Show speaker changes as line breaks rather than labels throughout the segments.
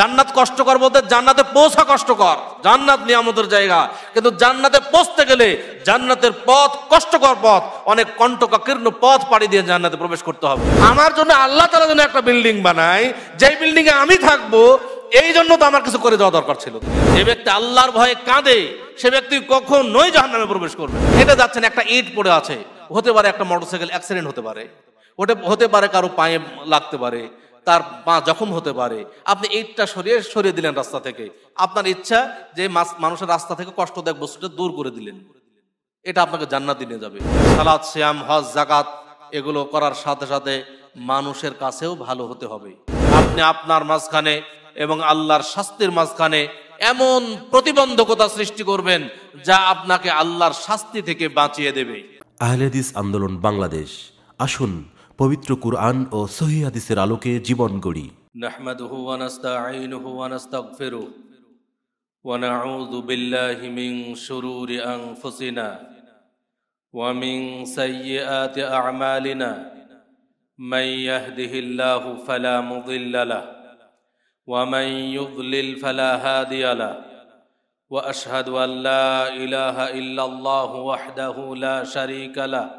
জান্নাত কষ্টকর বলতে জান্নাতে পৌঁছা কষ্টকর। জান্নাত নিয়ামতের জায়গা। কিন্তু জান্নাতে পৌঁছতে গেলে জান্নাতের পথ, কষ্টকর পথ, অনেক কণ্ঠকাকীর্ণ পথ পাড়ি দিয়ে জান্নাতে প্রবেশ করতে হবে। আমার জন্য আল্লাহ তালা যেন একটা বিল্ডিং বানায়, যেই বিল্ডিং এ আমি থাকব, এই জন্য তো আমার কিছু করে দেওয়া দরকার ছিল। যে ব্যক্তি আল্লাহর ভয়ে কাঁদে, সে ব্যক্তি কখনোই জাহান নামে প্রবেশ করবে এটা যাচ্ছেন একটা ইট পড়ে আছে। হতে পারে একটা মোটরসাইকেল অ্যাক্সিডেন্ট হতে পারে। ওটা হতে পারে কারও পায়ে লাগতে পারে। তার পা জখম হতে পারে। আপনি ইটটা সরিয়ে সরিয়ে দিলেন রাস্তা থেকে। আপনার ইচ্ছা যে মানুষের রাস্তা থেকে কষ্ট কষ্টদায়ক বস্তুটা দূর করে দিলেন। এটা আপনাকে জান্নাতি নিয়ে যাবে। সালাদ শ্যাম হজ জাকাত এগুলো করার সাথে সাথে মানুষের কাছেও ভালো হতে হবে। আপনি আপনার মাঝখানে এবং আল্লাহর শাস্তির মাঝখানে এমন প্রতিবন্ধকতা সৃষ্টি করবেন যা আপনাকে আল্লাহর শাস্তি থেকে বাঁচিয়ে দেবে।
আহলেদিস আন্দোলন বাংলাদেশ। আসুন পবিত্র কুরআন ও সহি হাদিসের আলোকে জীবন গড়ি
نحمده ونستعينه ونستغفره ونعوذ بالله من شرور انفسنا ومن سيئات اعمالنا من يهده الله فلا مضل له ومن يضلل فلا هادي له واشهد ان لا اله الا الله وحده لا شريك له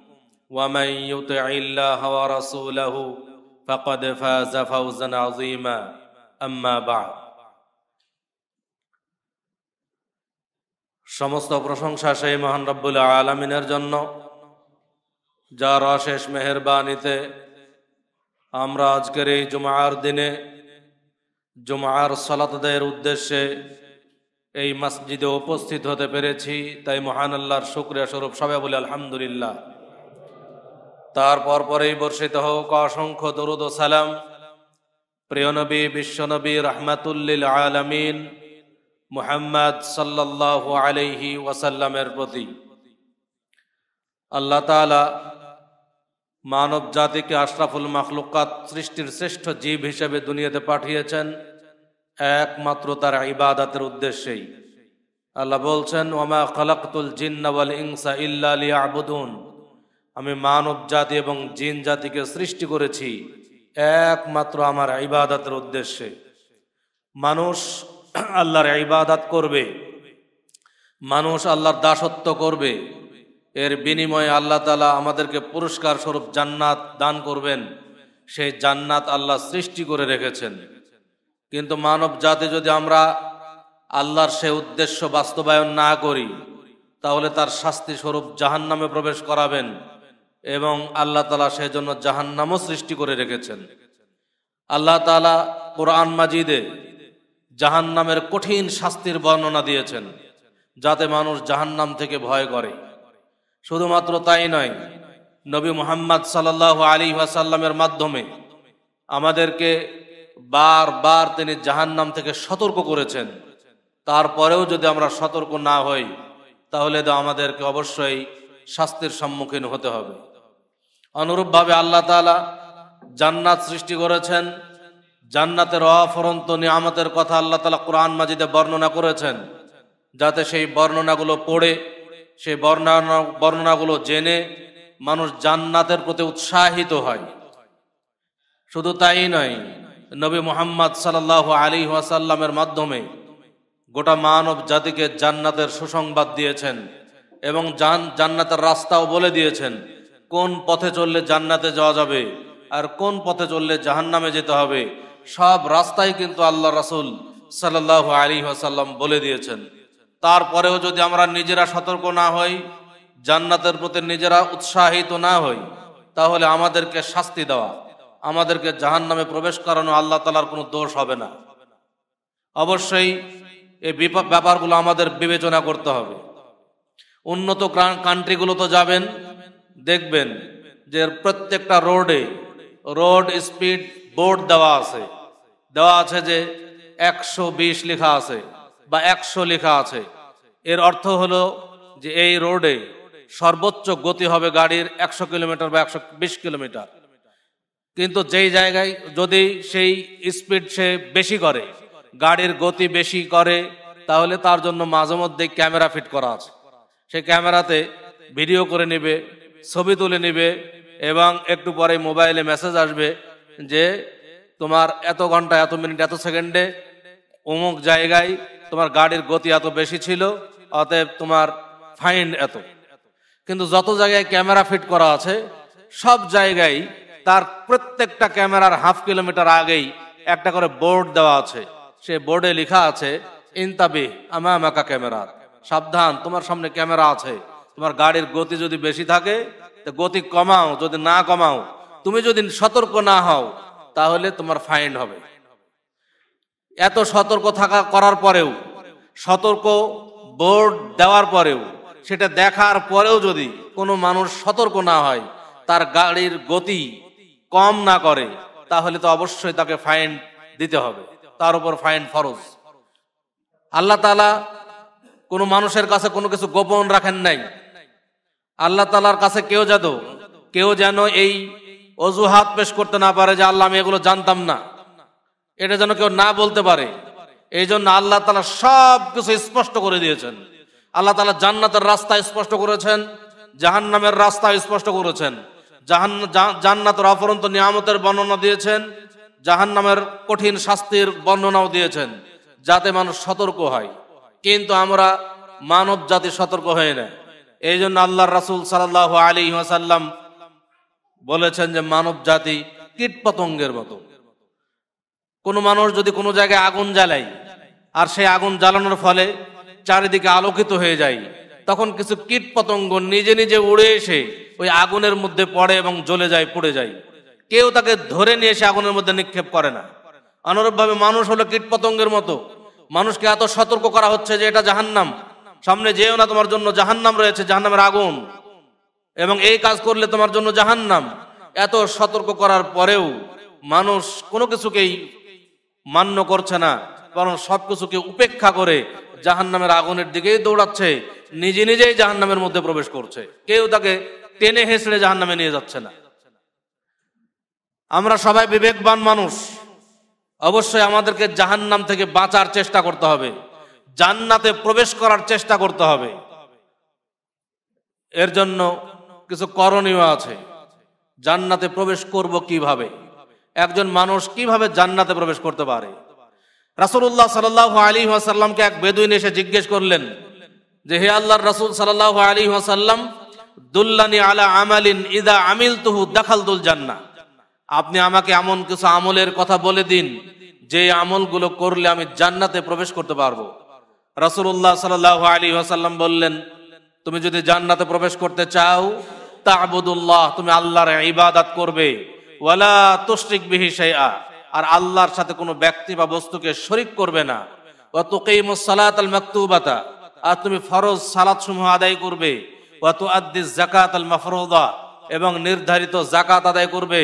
ومن يطع الله ورسوله فقد فاز فوزا عظيما আম্মা বাদ সমস্ত প্রশংসা সেই মহান রব্বুল আলমিনের জন্য যার অশেষ মেহরবানিতে আমরা আজকের এই জুমার দিনে জুমার সলাতদের উদ্দেশ্যে এই মসজিদে উপস্থিত হতে পেরেছি তাই মহান আল্লাহর শুক্রিয়া স্বরূপ সবাই বলে আলহামদুলিল্লাহ তারপর পরেই বর্ষিত হোক অসংখ্য দরুদ সালাম। প্রিয় নবী বিশ্বনবী রহমাতুল্লিল আলমিন, মুহাম্মদ সাল্লাহ আলাইহি ওয়াসাল্লামের প্রতি। আল্লাহ তালা মানব জাতিকে আশরাফুল মাখলুকাত সৃষ্টির শ্রেষ্ঠ জীব হিসেবে দুনিয়াতে পাঠিয়েছেন। একমাত্র তার ইবাদাতের উদ্দেশ্যেই। আল্লাহ বলছেন, ওমা খালাকুল জিন্নাওয়াল ইনসা ইল্লা লিয়াবুদুন। আমি মানব জাতি এবং জিন জাতিকে সৃষ্টি করেছি একমাত্র আমার ইবাদতের উদ্দেশ্যে। মানুষ আল্লাহর ইবাদাত করবে, মানুষ আল্লাহর দাসত্ব করবে, এর বিনিময়ে আল্লাহ তালা আমাদেরকে পুরস্কার স্বরূপ জান্নাত দান করবেন, সেই জান্নাত আল্লাহ সৃষ্টি করে রেখেছেন। কিন্তু মানব জাতি যদি আমরা আল্লাহর সে উদ্দেশ্য বাস্তবায়ন না করি, তাহলে তার শাস্তি স্বরূপ জাহান্নামে প্রবেশ করাবেন। এবং আল্লাহ তালা সেজন্য জাহান্নামও সৃষ্টি করে রেখেছেন। আল্লাহ তালা কোরআন মাজিদে জাহান্নামের কঠিন শাস্তির বর্ণনা দিয়েছেন, যাতে মানুষ জাহান্নাম থেকে ভয় করে। শুধুমাত্র তাই নয়, নবী মোহাম্মদ সাল্লাহ আলী ওয়াসাল্লামের মাধ্যমে আমাদেরকে বারবার তিনি জাহান্নাম থেকে সতর্ক করেছেন। তারপরেও যদি আমরা সতর্ক না হই, তাহলে তো আমাদেরকে অবশ্যই শাস্তির সম্মুখীন হতে হবে। অনুরূপভাবে আল্লাহ তালা জান্নাত সৃষ্টি করেছেন। জান্নাতের অফরন্ত নিয়ামতের কথা আল্লাহ তালা কোরআন মাজিদে বর্ণনা করেছেন। যাতে সেই বর্ণনাগুলো পড়ে, সেই বর্ণনা, বর্ণনাগুলো জেনে মানুষ জান্নাতের প্রতি উৎসাহিত হয়। শুধু তাই নয়, নবী মোহাম্মদ সাল্লাহ আলী ওয়াসাল্লামের মাধ্যমে গোটা মানব জাতিকে জান্নাতের সুসংবাদ দিয়েছেন এবং জান, জান্নাতের রাস্তাও বলে দিয়েছেন। কোন পথে চললে জান্নাতে যাওয়া যাবে আর কোন পথে চললে জাহান্নামে যেতে হবে, সব রাস্তায় কিন্তু আল্লাহ রাসুল সাল্লাহ আলী আসাল্লাম বলে দিয়েছেন। তারপরেও যদি আমরা নিজেরা সতর্ক না হই, জান্নাতের প্রতি নিজেরা উৎসাহিত না হই, তাহলে আমাদেরকে শাস্তি দেওয়া, আমাদেরকে জাহান নামে প্রবেশ করানো আল্লাহ তালার কোনো দোষ হবে না। অবশ্যই এই ব্যাপারগুলো আমাদের বিবেচনা করতে হবে। উন্নত কান্ট্রিগুলো তো যাবেন দেখবেন যে প্রত্যেকটা রোডে রোড স্পিড বোর্ড দেওয়া আছে। দেওয়া আছে যে একশো বিশ লেখা আছে বা একশো লেখা আছে। এর অর্থ হলো যে এই রোডে সর্বোচ্চ গতি হবে গাড়ির একশো কিলোমিটার বা একশো বিশ কিলোমিটার। কিন্তু যেই জায়গায় যদি সেই স্পিড সে বেশি করে, গাড়ির গতি বেশি করে, তাহলে তার জন্য মাঝে মধ্যে ক্যামেরা ফিট করা আছে। সেই ক্যামেরাতে ভিডিও করে নেবে ছবি তুলে নিবে এবং একটু পরে মোবাইলে মেসেজ আসবে যে, তোমার এত ঘণ্টা, এত মিনিট, এত সেকেন্ডে অমুক জায়গায় তোমার গাড়ির গতি এত বেশি ছিল, অতএব তোমার ফাইন এত। কিন্তু যত জায়গায় ক্যামেরা ফিট করা আছে, সব জায়গায় তার প্রত্যেকটা ক্যামেরার হাফ কিলোমিটার আগেই একটা করে বোর্ড দেওয়া আছে। সে বোর্ডে লেখা আছে ইনতাবি আমা আমাকা ক্যামেরা সাবধান, তোমার সামনে ক্যামেরা আছে। তোমার গাড়ির গতি যদি বেশি থাকে গতি কমাও, যদি না কমাও, তুমি যদি সতর্ক না হও, তাহলে তোমার ফাইন হবে। এত সতর্ক থাকা করার পরেও, সতর্ক বোর্ড দেওয়ার পরেও, সেটা দেখার পরেও যদি কোনো মানুষ সতর্ক না হয়, তার গাড়ির গতি কম না করে, তাহলে তো অবশ্যই তাকে ফাইন দিতে হবে। তার উপর ফাইন ফরজ। আল্লাহ তালা কোনো মানুষের কাছে কোনো কিছু গোপন রাখেন নাই। আল্লাহ তালার কাছে কেউ যেত কেউ যেন এই অজুহাত পেশ করতে না পারে যে আল্লাহ আমি এগুলো জানতাম না। এটা যেন কেউ না বলতে পারে। এই জন্য আল্লাহ তালা সব কিছু স্পষ্ট করে দিয়েছেন। আল্লাহ তালা জান্নাতের রাস্তা স্পষ্ট করেছেন, জাহান্নামের রাস্তা স্পষ্ট করেছেন, জাহান জান্নাতের অপরন্ত নিয়ামতের বর্ণনা দিয়েছেন, জাহান্নামের কঠিন শাস্তির বর্ণনাও দিয়েছেন, যাতে মানুষ সতর্ক হয়। কিন্তু আমরা মানব জাতি সতর্ক হয়ে না। এই জন্য আল্লাহর রাসুল সাল্লাহ আলী ওয়াসাল্লাম বলেছেন যে মানব জাতি কীট পতঙ্গের মতো। কোনো মানুষ যদি কোনো জায়গায় আগুন জ্বালায় আর সেই আগুন জ্বালানোর ফলে চারিদিকে আলোকিত হয়ে যায়, তখন কিছু কীট পতঙ্গ নিজে নিজে উড়ে এসে ওই আগুনের মধ্যে পড়ে এবং জ্বলে যায়, পুড়ে যায়। কেউ তাকে ধরে নিয়ে এসে আগুনের মধ্যে নিক্ষেপ করে না। অনুরূপভাবে মানুষ হলো কীট পতঙ্গের মতো। মানুষকে এত সতর্ক করা হচ্ছে যে এটা জাহান্নাম। সামনে যেও না, তোমার জন্য জাহান্নাম রয়েছে, জাহান্নামের আগুন। এবং এই কাজ করলে তোমার জন্য জাহান্নাম। এত সতর্ক করার পরেও মানুষ কোনো কিছুকেই মান্য করছে না, বরং সব কিছুকে উপেক্ষা করে জাহান্নামের আগুনের দিকেই দৌড়াচ্ছে, নিজে নিজেই জাহান্নামের মধ্যে প্রবেশ করছে। কেউ তাকে টেনে হেসড়ে জাহান্নামে নিয়ে যাচ্ছে না। আমরা সবাই বিবেকবান মানুষ। অবশ্যই আমাদেরকে জাহান্নাম থেকে বাঁচার চেষ্টা করতে হবে। জান্নাতে প্রবেশ করার চেষ্টা করতে হবে। এর জন্য কিছু করণীয় আছে। জান্নাতে প্রবেশ করব কীভাবে? একজন মানুষ কীভাবে জান্নাতে প্রবেশ করতে পারে? রাসূলুল্লাহ সাল্লাল্লাহু আলী ওয়াসাল্লামকে এক বেদুইন এসে জিজ্ঞেস করলেন, যে হে আল্লাহর রাসূল সাল্লাল্লাহু আলী ওয়াসাল্লাম, দুল্লানি আলা আমালিন ইদা আমিলতুহু দাখালতুল জান্নাহ। আপনি আমাকে এমন কিছু আমলের কথা বলে দিন, যে আমলগুলো করলে আমি জান্নাতে প্রবেশ করতে পারব। রাসূলুল্লাহ সাল্লাল্লাহু আলী ওয়াসাল্লাম বললেন, তুমি যদি জান্নাতে প্রবেশ করতে চাও, তা'বুদুল্লাহ, তুমি আল্লাহর ইবাদত করবে। ওয়ালা তুশরিক বিহি শাইআ, আর আল্লাহর সাথে কোনো ব্যক্তি বা বস্তুকে শরিক করবে না। ওয়া তুকিমুস সালাতাল মাকতুবাতা, আর তুমি ফরজ সালাত সমূহ আদায় করবে। ওয়া তুআদ্দিস যাকাতাল মাফরুদা, এবং নির্ধারিত জাকাত আদায় করবে।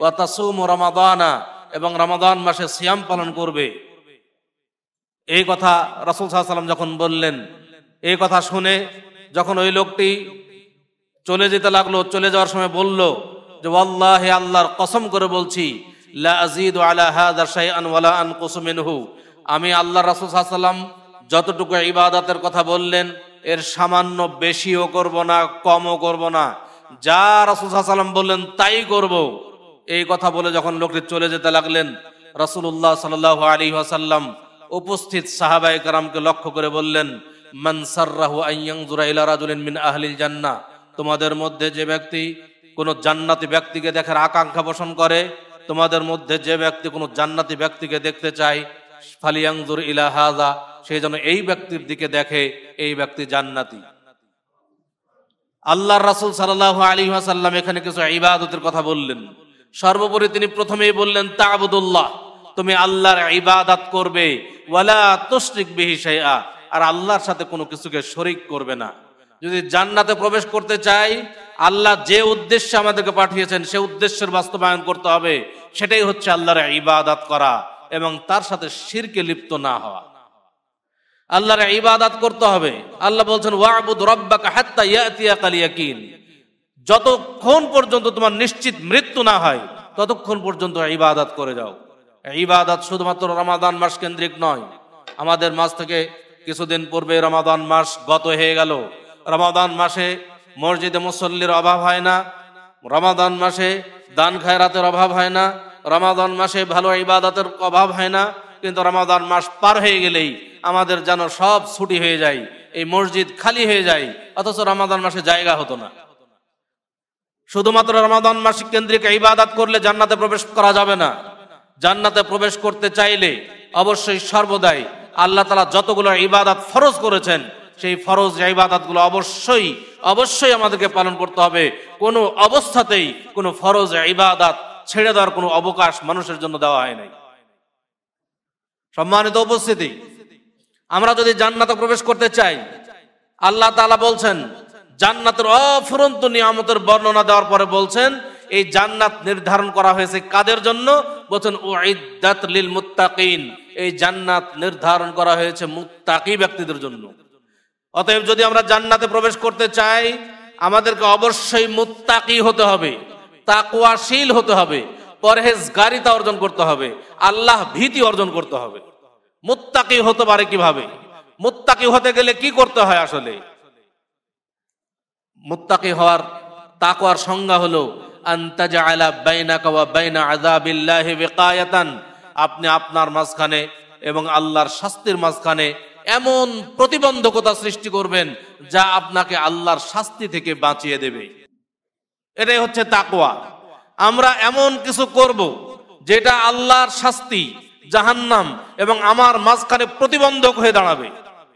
ওয়া তাসুমু রমাদানা, এবং রমাদান মাসে সিয়াম পালন করবে। এই কথা রাসূল সাল্লাম যখন বললেন, এই কথা শুনে যখন ওই লোকটি চলে যেতে লাগল, চলে যাওয়ার সময় বলল যে, ওয়াল্লাহি আল্লাহর কসম করে বলছি আলা আমি আল্লাহ রাসূল সাল্লাম যতটুকু ইবাদতের কথা বললেন, এর সামান্য বেশিও করব না, কমও করব না। যা রাসূল সাল্লাম বললেন, তাই করব। এই কথা বলে যখন লোকটি চলে যেতে লাগলেন, রাসূলুল্লাহ সাল্লাল্লাহু আলাইহি ওয়াসাল্লাম উপস্থিত সাহাবায়ে কেরামকে লক্ষ্য করে বললেন, মান সাররাহু আন ইয়ানজুরা ইলা রাজুলিন মিন আহলিল জান্নাহ। তোমাদের মধ্যে যে ব্যক্তি কোন জান্নাতি ব্যক্তিকে দেখার আকাঙ্ক্ষা পোষণ করে, তোমাদের মধ্যে যে ব্যক্তি কোন জান্নাতি ব্যক্তিকে দেখতে চায় ফালিয়াংজুর ইলা হাযা সেই জন্য এই ব্যক্তির দিকে দেখে, এই ব্যক্তি জান্নাতি। আল্লাহ রাসুল সাল্লাহ আলী সাল্লাম এখানে কিছু ইবাদতের কথা বললেন। সর্বোপরি তিনি প্রথমেই বললেন, তাবুদুল্লাহ। তুমি আল্লাহর ইবাদাত করবে। ওয়ালা তুশরিক বিহি শাইআ। আর আল্লাহর সাথে কোনো কিছুকে শরিক করবে না। যদি জান্নাতে প্রবেশ করতে চাই, আল্লাহ যে উদ্দেশ্যে আমাদেরকে পাঠিয়েছেন, সে উদ্দেশ্যের বাস্তবায়ন করতে হবে। সেটাই হচ্ছে আল্লাহর ইবাদাত করা এবং তার সাথে শিরকে লিপ্ত না হওয়া। আল্লাহর ইবাদাত করতে হবে। আল্লাহ বলছেন, ওয়াবুদ রব্বাকা হাত্তা ইয়াতিয়াকাল ইয়াকিন যতক্ষণ পর্যন্ত তোমার নিশ্চিত মৃত্যু না হয়, ততক্ষণ পর্যন্ত ইবাদাত করে যাও। ইবাদাত শুধুমাত্র রমাদান মাস কেন্দ্রিক নয়। আমাদের মাস থেকে কিছুদিন পূর্বে রমাদান মাস গত হয়ে গেল। রমাদান মাসে মসজিদে মুসল্লির অভাব হয় না। রমাদান মাসে দান খায়রাতের অভাব হয় না। রমাদান মাসে ভালো ইবাদতের অভাব হয় না। কিন্তু রমাদান মাস পার হয়ে গেলেই আমাদের যেন সব ছুটি হয়ে যায়, এই মসজিদ খালি হয়ে যায়, অথচ রমাদান মাসে জায়গা হতো না। শুধুমাত্র রমাদান মাসিক কেন্দ্রিক ইবাদাত করলে জান্নাতে প্রবেশ করা যাবে না। জান্নাতে প্রবেশ করতে চাইলে অবশ্যই সর্বদাই আল্লাহ তালা যতগুলো ইবাদাত ফরজ করেছেন, সেই ফরজ ইবাদাতগুলো অবশ্যই অবশ্যই আমাদেরকে পালন করতে হবে। কোনো অবস্থাতেই কোনো ফরজ ইবাদাত ছেড়ে দেওয়ার কোনো অবকাশ মানুষের জন্য দেওয়া হয় নাই। সম্মানিত উপস্থিতি, আমরা যদি জান্নাতে প্রবেশ করতে চাই, আল্লাহ তালা বলছেন, জান্নাতের অফুরন্ত নিয়ামতের বর্ণনা দেওয়ার পরে বলছেন এই জান্নাত নির্ধারণ করা হয়েছে কাদের জন্য? বলছেন ও ইদ্দাত লিল মুত্তাকিন। এই জান্নাত নির্ধারণ করা হয়েছে মুত্তাকি ব্যক্তিদের জন্য। অতএব যদি আমরা জান্নাতে প্রবেশ করতে চাই, আমাদেরকে অবশ্যই মুত্তাকি হতে হবে তাকুয়াশীল হতে হবে, পরহেজগারিতা অর্জন করতে হবে, আল্লাহ ভীতি অর্জন করতে হবে। মুত্তাকি হতে পারে কীভাবে? মুত্তাকি হতে গেলে কি করতে হয় আসলে? মুত্তাকি হওয়ার তাকওয়ার সংজ্ঞা হলো আপনি আপনার মাঝখানে এবং আল্লাহর শাস্তির মাঝখানে এমন প্রতিবন্ধকতা সৃষ্টি করবেন যা আপনাকে আল্লাহর শাস্তি থেকে বাঁচিয়ে দেবে। এটাই হচ্ছে তাকওয়া। আমরা এমন কিছু করব যেটা আল্লাহর শাস্তি, জাহান্নাম এবং আমার মাঝখানে প্রতিবন্ধক হয়ে দাঁড়াবে,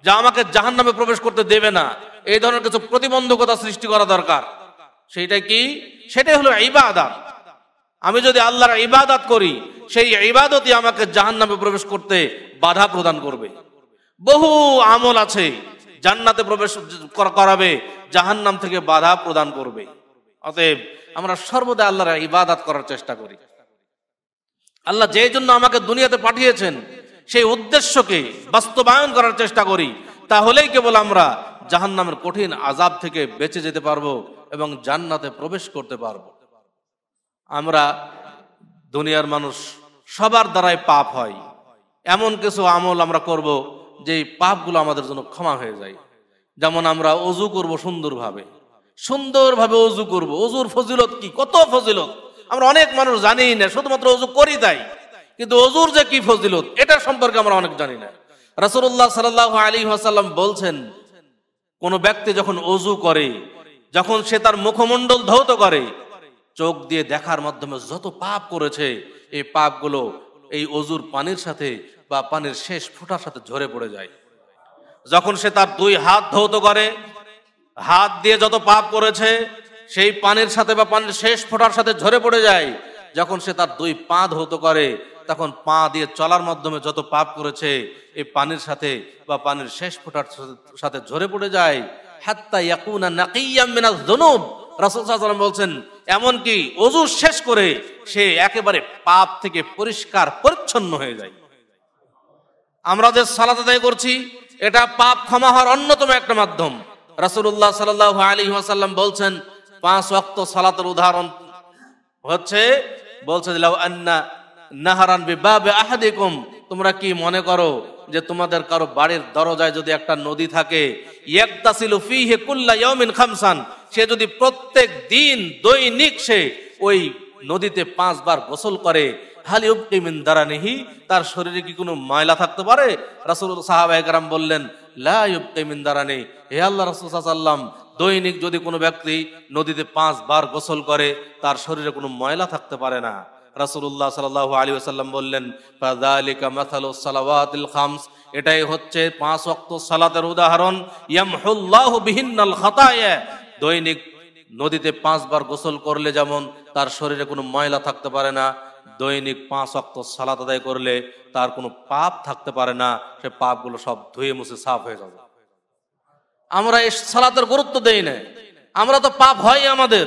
যা আমাকে জাহান্নামে প্রবেশ করতে দেবে না। এই ধরনের কিছু প্রতিবন্ধকতা সৃষ্টি করা দরকার। সেইটা কি? সেটাই হলো ইবাদাত। আমি যদি আল্লাহর ইবাদাত করি, সেই ইবাদতই আমাকে জাহান্নামে প্রবেশ করতে বাধা প্রদান করবে। বহু আমল আছে জান্নাতে প্রবেশ কর- করাবে, জাহান্নাম থেকে বাধা প্রদান করবে। অতএব আমরা সর্বদা আল্লাহর ইবাদাত করার চেষ্টা করি। আল্লাহ যে জন্য আমাকে দুনিয়াতে পাঠিয়েছেন, সেই উদ্দেশ্যকে বাস্তবায়ন করার চেষ্টা করি, তাহলেই কেবল আমরা জাহান্নামের কঠিন আজাব থেকে বেঁচে যেতে পারব এবং জান্নাতে প্রবেশ করতে পারব। আমরা দুনিয়ার মানুষ সবার দ্বারাই পাপ হয়। এমন কিছু আমল আমরা করব যে পাপগুলো আমাদের জন্য ক্ষমা হয়ে যায়। যেমন আমরা অজু করব সুন্দরভাবে। সুন্দরভাবে অজু করব। অজুর ফজিলত কি? কত ফজিলত? আমরা অনেক মানুষ জানি না, শুধুমাত্র অজু করি তাই। কিন্তু অজুর যে কি ফজিলত? এটা সম্পর্কে আমরা অনেক জানি না। রাসূলুল্লাহ সাল্লাল্লাহু আলাইহি ওয়াসাল্লাম বলছেন কোন ব্যক্তি যখন অজু করে, যখন সে তার মুখমণ্ডল ধৌত করে, চোখ দিয়ে দেখার মাধ্যমে যত পাপ করেছে, এই পাপগুলো এই অজুর পানির সাথে বা পানির শেষ ফোঁটার সাথে ঝরে পড়ে যায়। যখন সে তার দুই হাত ধৌত করে, হাত দিয়ে যত পাপ করেছে, সেই পানির সাথে বা পানির শেষ ফোঁটার সাথে ঝরে পড়ে যায়। যখন সে তার দুই পা ধৌত করে তখন পা দিয়ে চলার মাধ্যমে যত পাপ করেছে এই পানির সাথে বা পানির শেষ ফোঁটার সাথে ঝরে পড়ে যায়। হাত্তা ইয়াকুনা নাকিয়াম মিনাজ যুনুব। রাসূল সাল্লাল্লাহু শেষ করে সে একেবারে পাপ থেকে পরিষ্কার, পরিচ্ছন্ন হয়ে যায়। আমরা যে সালাত আদায় করছি, এটা পাপ ক্ষমা হওয়ার অন্যতম একটা মাধ্যম। রাসূলুল্লাহ সাল্লাল্লাহু আলাইহি ওয়াসাল্লাম বলছেন, পাঁচ ওয়াক্ত সালাতের উদাহরণ হচ্ছে বলছে লাউ আন্না নাহারান আহাদিকুম, তোমরা কি মনে করো যে তোমাদের কারও বাড়ির দরজায় যদি একটা নদী থাকে কুল্লা খামসান, সে যদি প্রত্যেক দিন দৈনিক সে ওই নদীতে পাঁচবার গোসল করে তার শরীরে কি কোনো ময়লা থাকতে পারে? বললেন, লা হে আল্লাহ দৈনিক যদি কোনো ব্যক্তি নদীতে পাঁচবার গোসল করে, তার শরীরে কোনো ময়লা থাকতে পারে না। রাসূলুল্লাহ সাল্লাল্লাহু আলাইহি ওয়াসাল্লাম বললেন খামস। এটাই হচ্ছে পাঁচ অক্ত সালাতের উদাহরণ। ইয়ামহুল্লাহু দৈনিক নদীতে পাঁচবার গোসল করলে যেমন তার শরীরে কোনো ময়লা থাকতে পারে না, দৈনিক পাঁচ অক্ত সালাত আদায় করলে তার কোনো পাপ থাকতে পারে না, সে পাপগুলো সব ধুয়ে মুছে সাফ হয়ে যাবে। আমরা এই সালাতের গুরুত্ব দেই না আমরা তো পাপ হয় আমাদের।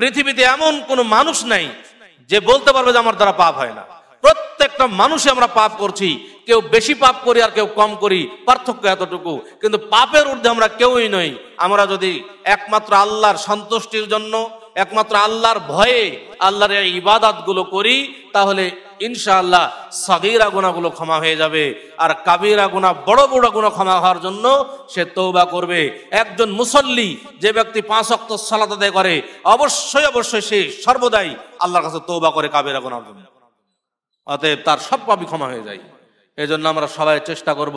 পৃথিবীতে এমন কোনো মানুষ নাই যে বলতে পারবে যে আমার দ্বারা পাপ হয় না। প্রত্যেকটা মানুষে আমরা পাপ করছি। কেউ বেশি পাপ করি আর কেউ কম করি। পার্থক্য এতটুকু। কিন্তু পাপের ঊর্ধ্বে আমরা কেউই নই। আমরা যদি একমাত্র আল্লাহর সন্তুষ্টির জন্য, একমাত্র আল্লাহর ভয়ে আল্লাহর এই ইবাদাতগুলো করি, তাহলে ইনশাআল্লাহ সাগিরা গুণাগুলো ক্ষমা হয়ে যাবে। আর কাবিরা গুণা বড় বড় গুণা ক্ষমা হওয়ার জন্য সে তৌবা করবে। একজন মুসল্লি যে ব্যক্তি পাঁচ অক্ত সালাত আদায় করে, অবশ্যই অবশ্যই সে সর্বদাই আল্লাহর কাছে তৌবা করে কাবিরা গুণার জন্য। অতএব তার সব পাপই ক্ষমা হয়ে যায়। এই জন্য আমরা সবাই চেষ্টা করব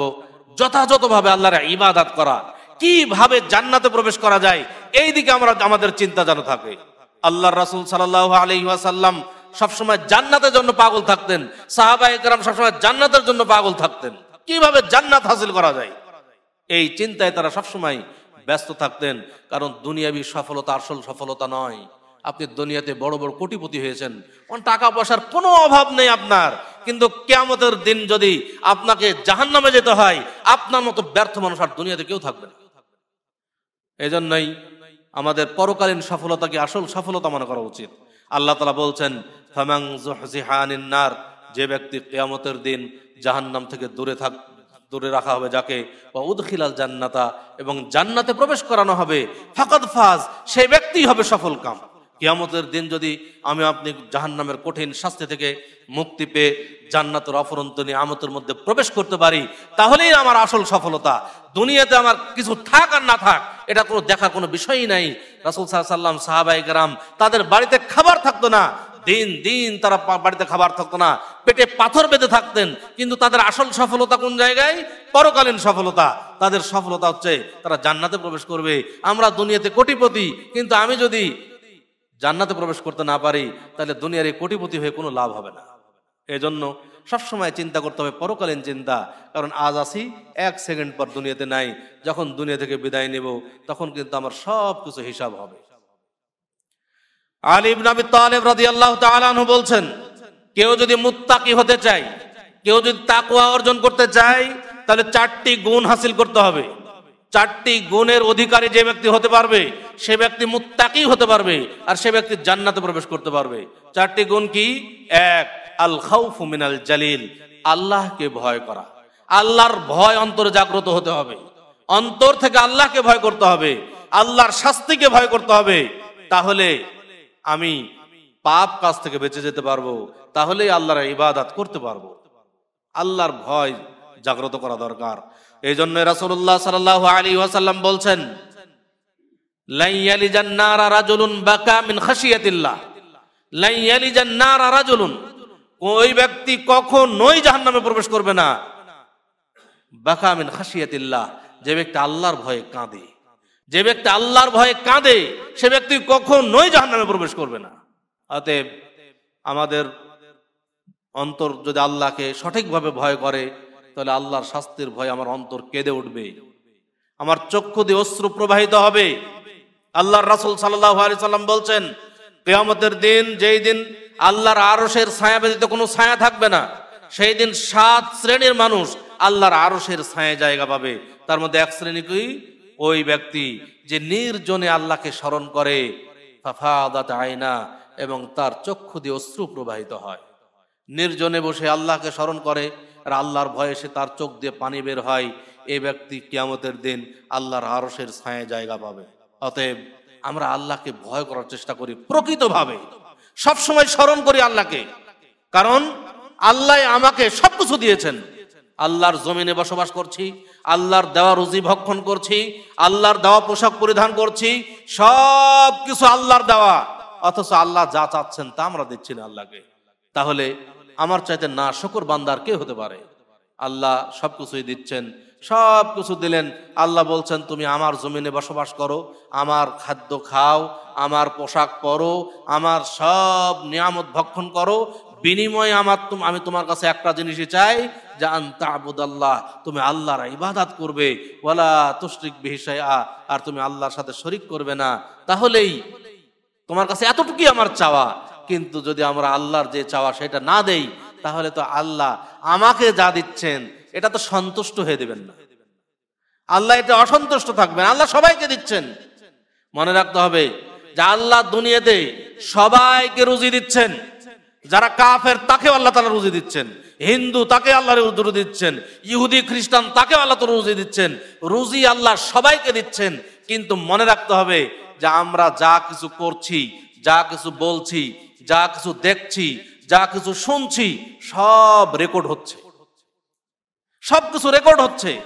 যথাযথভাবে আল্লাহর ইবাদাত করা। কীভাবে জান্নাতে প্রবেশ করা যায় এই দিকে আমরা, আমাদের চিন্তা যেন থাকে। আল্লাহ রাসুল সাল্লাহ আলহি ওয়াসাল্লাম সবসময় জান্নাতের জন্য পাগল থাকতেন। সাহাবা একরাম সবসময় জান্নাতের জন্য পাগল থাকতেন। কীভাবে জান্নাত হাসিল করা যায়? এই চিন্তায় তারা সবসময় ব্যস্ত থাকতেন, কারণ দুনিয়াবি সফলতা আসল সফলতা নয়। আপনি দুনিয়াতে বড় বড় কোটিপতি হয়েছেন। টাকা পয়সার কোনো অভাব নেই আপনার। কিন্তু কেয়ামতের দিন যদি আপনাকে জাহান নামে যেতে হয়, আপনার মতো ব্যর্থ মানুষ আর দুনিয়াতে কেউ থাকবে না। এই জন্যই আমাদের পরকালীন সফলতাকে আসল সফলতা মনে করা উচিত। আল্লাহ তালা বলছেন ফামাং জুহজিহানিন নার যে ব্যক্তি কেয়ামতের দিন জাহান্নাম থেকে দূরে থাক, দূরে রাখা হবে যাকে? বা উদখিলাল জান্নাতা, এবং জান্নাতে প্রবেশ করানো হবে। ফাকাদ ফাজ, সেই ব্যক্তিই হবে সফল কাম। কিয়ামতের দিন যদি আমি আপনি জাহান্নামের কঠিন শাস্তি থেকে মুক্তি পেয়ে জান্নাতের অফরন্ত নিয়ামতের মধ্যে প্রবেশ করতে পারি, তাহলেই আমার আসল সফলতা। দুনিয়াতে আমার কিছু থাক আর না থাক, এটা কোনো দেখার কোনো বিষয়ই নাই। রাসুল সাল্লাম সাহাবাই গ্রাম তাদের বাড়িতে খাবার থাকতো না। দিন দিন তারা বাড়িতে খাবার থাকতো না। পেটে পাথর বেঁধে থাকতেন, কিন্তু তাদের আসল সফলতা কোন জায়গায়? পরকালীন সফলতা। তাদের সফলতা হচ্ছে তারা জান্নাতে প্রবেশ করবে। আমরা দুনিয়াতে কোটিপতি, কিন্তু আমি যদি জান্নাতে প্রবেশ করতে না পারি, তাহলে দুনিয়ার এই কোটিপতি হয়ে কোনো লাভ হবে না। এজন্য সবসময় চিন্তা করতে হবে, পরকালীন চিন্তা। কারণ আজ আসি এক সেকেন্ড পর দুনিয়াতে নাই। যখন দুনিয়া থেকে বিদায় নেব, তখন কিন্তু আমার সব কিছু হিসাব হবে। আলী ইবনে আবি তালেব রাদিয়াল্লাহু তাআলা আনহু বলছেন, কেউ যদি মুত্তাকি হতে চায়, কেউ যদি তাকওয়া অর্জন করতে চায়, তাহলে চারটি গুণ হাসিল করতে হবে। চারটি গুণের অধিকারী যে ব্যক্তি হতে পারবে, সে ব্যক্তি মুত্তাকি হতে পারবে আর সে ব্যক্তি জান্নাতে প্রবেশ করতে পারবে। চারটি গুণ কি? এক, আল খাউফু মিনাল জালিল, আল্লাহকে ভয় করা। আল্লাহর ভয় অন্তরে জাগ্রত হতে হবে। অন্তর থেকে আল্লাহকে ভয় করতে হবে, আল্লাহর শাস্তিকে ভয় করতে হবে। তাহলে আমি পাপ কাজ থেকে বেঁচে যেতে পারব, তাহলেই আল্লাহর ইবাদাত করতে পারব। আল্লাহর ভয় জাগ্রত করা দরকার। এই জন্য রাসূলুল্লাহ সাল্লাল্লাহু আলী ওয়াসাল্লাম বলছেন ওই ব্যক্তি প্রবেশ করবে না। যে ব্যক্তি আল্লাহর ভয়ে কাঁদে। যে ব্যক্তি আল্লাহর ভয়ে কাঁদে, সে ব্যক্তি কখন নই কখনোই জাহান্নামে প্রবেশ করবে না। অতএব আমাদের অন্তর যদি আল্লাহকে সঠিকভাবে ভয় করে তাহলে আল্লাহর শাস্তির ভয় আমার অন্তর কেঁদে উঠবে। আমার চক্ষু দিয়ে অশ্রু প্রবাহিত হবে। আল্লাহর রাসূল সাল্লাল্লাহু আলাইহি সাল্লাম বলছেন, কিয়ামতের দিন, যেই দিন আল্লাহর আরশের ছায়া ব্যতীত কোনো ছায়া থাকবে না, সেই দিন সাত শ্রেণির মানুষ আল্লাহর আরশের ছায়া জায়গা পাবে। তার মধ্যে এক শ্রেণি কি? ওই ব্যক্তি যে নির্জনে আল্লাহকে স্মরণ করে। ফাফাদাত আয়না এবং তার চক্ষু দিয়ে অশ্রু প্রবাহিত হয়। নির্জনে বসে আল্লাহকে স্মরণ করে। আর আল্লাহর ভয়ে সে তার চোখ দিয়ে পানি বের হয়, এ ব্যক্তি কিয়ামতের দিন আল্লাহর আরসের ছায়া জায়গা পাবে। অতএব আমরা আল্লাহকে ভয় করার চেষ্টা করি প্রকৃতভাবে। সবসময় স্মরণ করি আল্লাহকে। কারণ আল্লাহ আমাকে সবকিছু দিয়েছেন। আল্লাহর জমিনে বসবাস করছি, আল্লাহর দেওয়া রুজি ভক্ষণ করছি, আল্লাহর দেওয়া পোশাক পরিধান করছি সব কিছু আল্লাহর দেওয়া। অথচ আল্লাহ যা চাচ্ছেন তা আমরা দিচ্ছি না আল্লাহকে। তাহলে আমার চাইতে না শকর বান্দার কে হতে পারে? আল্লাহ সব কিছুই দিচ্ছেন সব কিছু দিলেন। আল্লাহ বলছেন, তুমি আমার জমিনে বসবাস করো, আমার খাদ্য খাও, আমার পোশাক পরো, আমার সব নিয়ামত ভক্ষণ করো। বিনিময়ে আমার আমি তোমার কাছে একটা জিনিসই চাই, যে আন্তা আবুদাল্লাহ তুমি আল্লাহর ইবাদাত করবে। ওয়ালা তুশরিক বিহিশাইআ আর তুমি আল্লাহর সাথে শরিক করবে না। তাহলেই তোমার কাছে এতটুকুই আমার চাওয়া। কিন্তু যদি আমরা আল্লাহর যে চাওয়া সেটা না দেই, তাহলে তো আল্লাহ আমাকে যা দিচ্ছেন, এটা তো সন্তুষ্ট হয়ে দেবেন না। আল্লাহ এটা অসন্তুষ্ট থাকবেন, আল্লাহ সবাইকে দিচ্ছেন। মনে রাখতে হবে যে আল্লাহ দুনিয়াতে সবাইকে রুজি দিচ্ছেন। যারা কাফের তাকে আল্লাহ তালা রুজি দিচ্ছেন। হিন্দু তাকে আল্লাহ রুজি দিচ্ছেন। ইহুদি, খ্রিস্টান তাকে আল্লাহ তো রুজি দিচ্ছেন। রুজি আল্লাহ সবাইকে দিচ্ছেন। কিন্তু মনে রাখতে হবে যে আমরা যা কিছু করছি, যা কিছু বলছি যা কিছু দেখছি, যা কিছু শুনছি, সব রেকর্ড হচ্ছে। সব কিছু রেকর্ড হচ্ছে।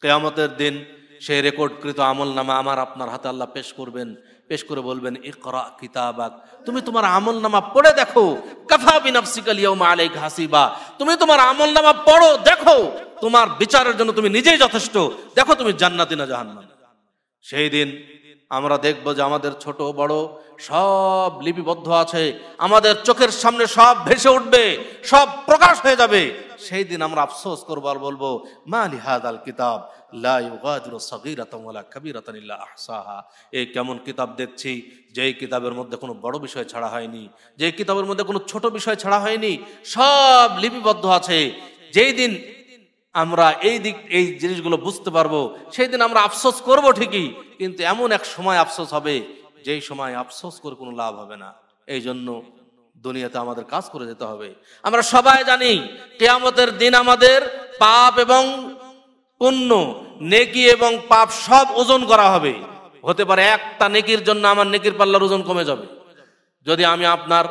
কেয়ামতের দিন সেই রেকর্ডকৃত আমল নামা আমার আপনার হাতে আল্লাহ পেশ করবেন। পেশ করে বলবেন, ইকরা কিতাবাক, তুমি তোমার আমল নামা পড়ে দেখো। কাফা বিনাফসিকাল ইয়াউমা আলাইকা হাসিবা। তুমি তোমার আমল নামা পড়ো, দেখো। তোমার বিচারের জন্য তুমি নিজেই যথেষ্ট। দেখো তুমি জান্নাতি না জাহান্নাম। সেই দিন আমরা দেখব যে আমাদের ছোট, বড় সব লিপিবদ্ধ আছে। আমাদের চোখের সামনে সব ভেসে উঠবে, সব প্রকাশ হয়ে যাবে। সেই দিন আমরা আফসোস করব আর বলব, মা লিহাদ আল কিতাব এই কেমন কিতাব দেখছি, যেই কিতাবের মধ্যে কোনো বড় বিষয় ছাড়া হয়নি যে কিতাবের মধ্যে কোনো ছোট বিষয় ছাড়া হয়নি, সব লিপিবদ্ধ আছে। যেই দিন আমরা এই দিক, এই জিনিসগুলো বুঝতে পারব। সেই দিন আমরা আফসোস করব ঠিকই, কিন্তু এমন এক সময় আফসোস হবে, যেই সময় আফসোস করে কোনো লাভ হবে না। এই জন্য দুনিয়াতে আমাদের কাজ করে যেতে হবে। আমরা সবাই জানি, কেয়ামতের দিন আমাদের পাপ এবং পুণ্য, নেকি এবং পাপ সব ওজন করা হবে। হতে পারে একটা নেকির জন্য আমার নেকির পাল্লার ওজন কমে যাবে। যদি আমি আপনার,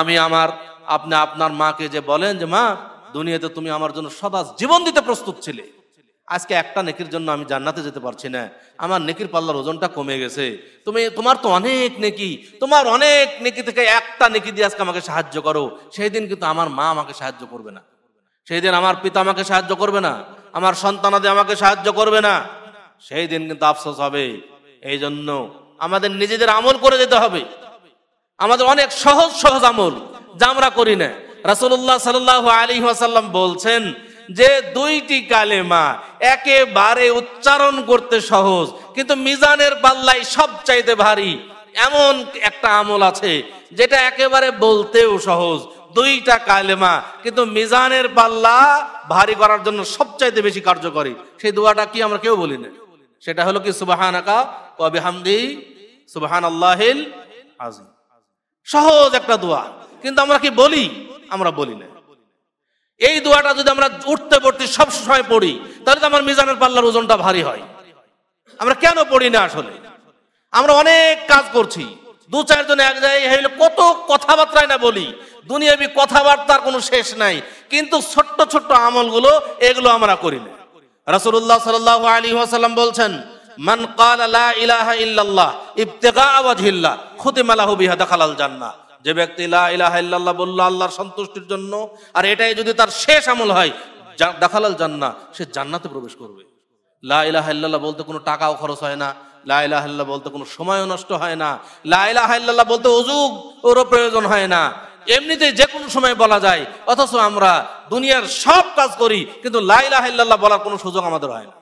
আমি আমার, আপনি আপনার মাকে যে বলেন যে, মা দুনিয়াতে তুমি আমার জন্য সদা জীবন দিতে প্রস্তুত ছিলে। আজকে একটা নেকির জন্য আমি জান্নাতে যেতে পারছি না। আমার নেকির পাল্লার ওজনটা কমে গেছে। তুমি, তোমার তো অনেক নেকি। তোমার অনেক নেকি থেকে একটা নেকি দিয়ে আজকে আমাকে সাহায্য করো। সেই দিন কিন্তু আমার মা আমাকে সাহায্য করবে না। সেই দিন আমার পিতা আমাকে সাহায্য করবে না। আমার সন্তানাদি আমাকে সাহায্য করবে না। সেই দিন কিন্তু আফসোস হবে। এই জন্য আমাদের নিজেদের আমল করে যেতে হবে। আমাদের অনেক সহজ সহজ আমল যা আমরা করি না। রাসূলুল্লাহ সাল্লাল্লাহু আলী ওয়াসাল্লাম বলছেন যে দুইটি কালেমা একেবারে উচ্চারণ করতে সহজ, কিন্তু মিজানের পাল্লাই সব চাইতে ভারী এমন একটা আমল আছে যেটা একেবারে বলতেও সহজ। দুইটা কালেমা, কিন্তু মিজানের পাল্লা ভারী করার জন্য সবচাইতে বেশি কার্যকরী। সেই দোয়াটা কি আমরা কেউ বলি না সেটা হলো কি সুবাহান আকা ও বিহামদি সুবাহান আল্লাহিল সহজ একটা দোয়া। কিন্তু আমরা কি বলি? আমরা বলি না। এই দোয়াটা যদি আমরা উঠতে পড়তে সব সময় পড়ি, তাহলে তো আমার মিজানের পাল্লার ওজনটা ভারী হয়। আমরা কেন পড়ি না আসলে? আমরা অনেক কাজ করছি। দু চারজন এক জায়গায় কত কথাবার্তায় না বলি। দুনিয়াবি কথাবার্তার কোনো শেষ নাই। কিন্তু ছোট্ট ছোট্ট আমলগুলো, এগুলো আমরা করি না। রাসূলুল্লাহ সাল্লাল্লাহু ওয়াসাল্লাম বলছেন, মান ক্বালা লা ইলাহা ইল্লাল্লাহ ইবতিগা ওয়াজহিল্লাহ, খুতিমা লাহু বিহা দাখালাল জান্নাহ। যে ব্যক্তি লা ইলাহা ইল্লাল্লাহ বলল আল্লাহর সন্তুষ্টির জন্য, আর এটাই যদি তার শেষ আমল হয় দাখালাল জান্নাহ সে জান্নাতে প্রবেশ করবে। লা ইলাহা ইল্লাল্লাহ বলতে কোনো টাকাও খরচ হয় না, লা ইলাহা বলতে কোনো সময়ও নষ্ট হয় না, লা ইলাহা বলতে অজুগ ওরও প্রয়োজন হয় না। এমনিতে যে কোনো সময় বলা যায়, অথচ আমরা দুনিয়ার সব কাজ করি, কিন্তু লা ইলাহা বলার কোনো সুযোগ আমাদের হয় না।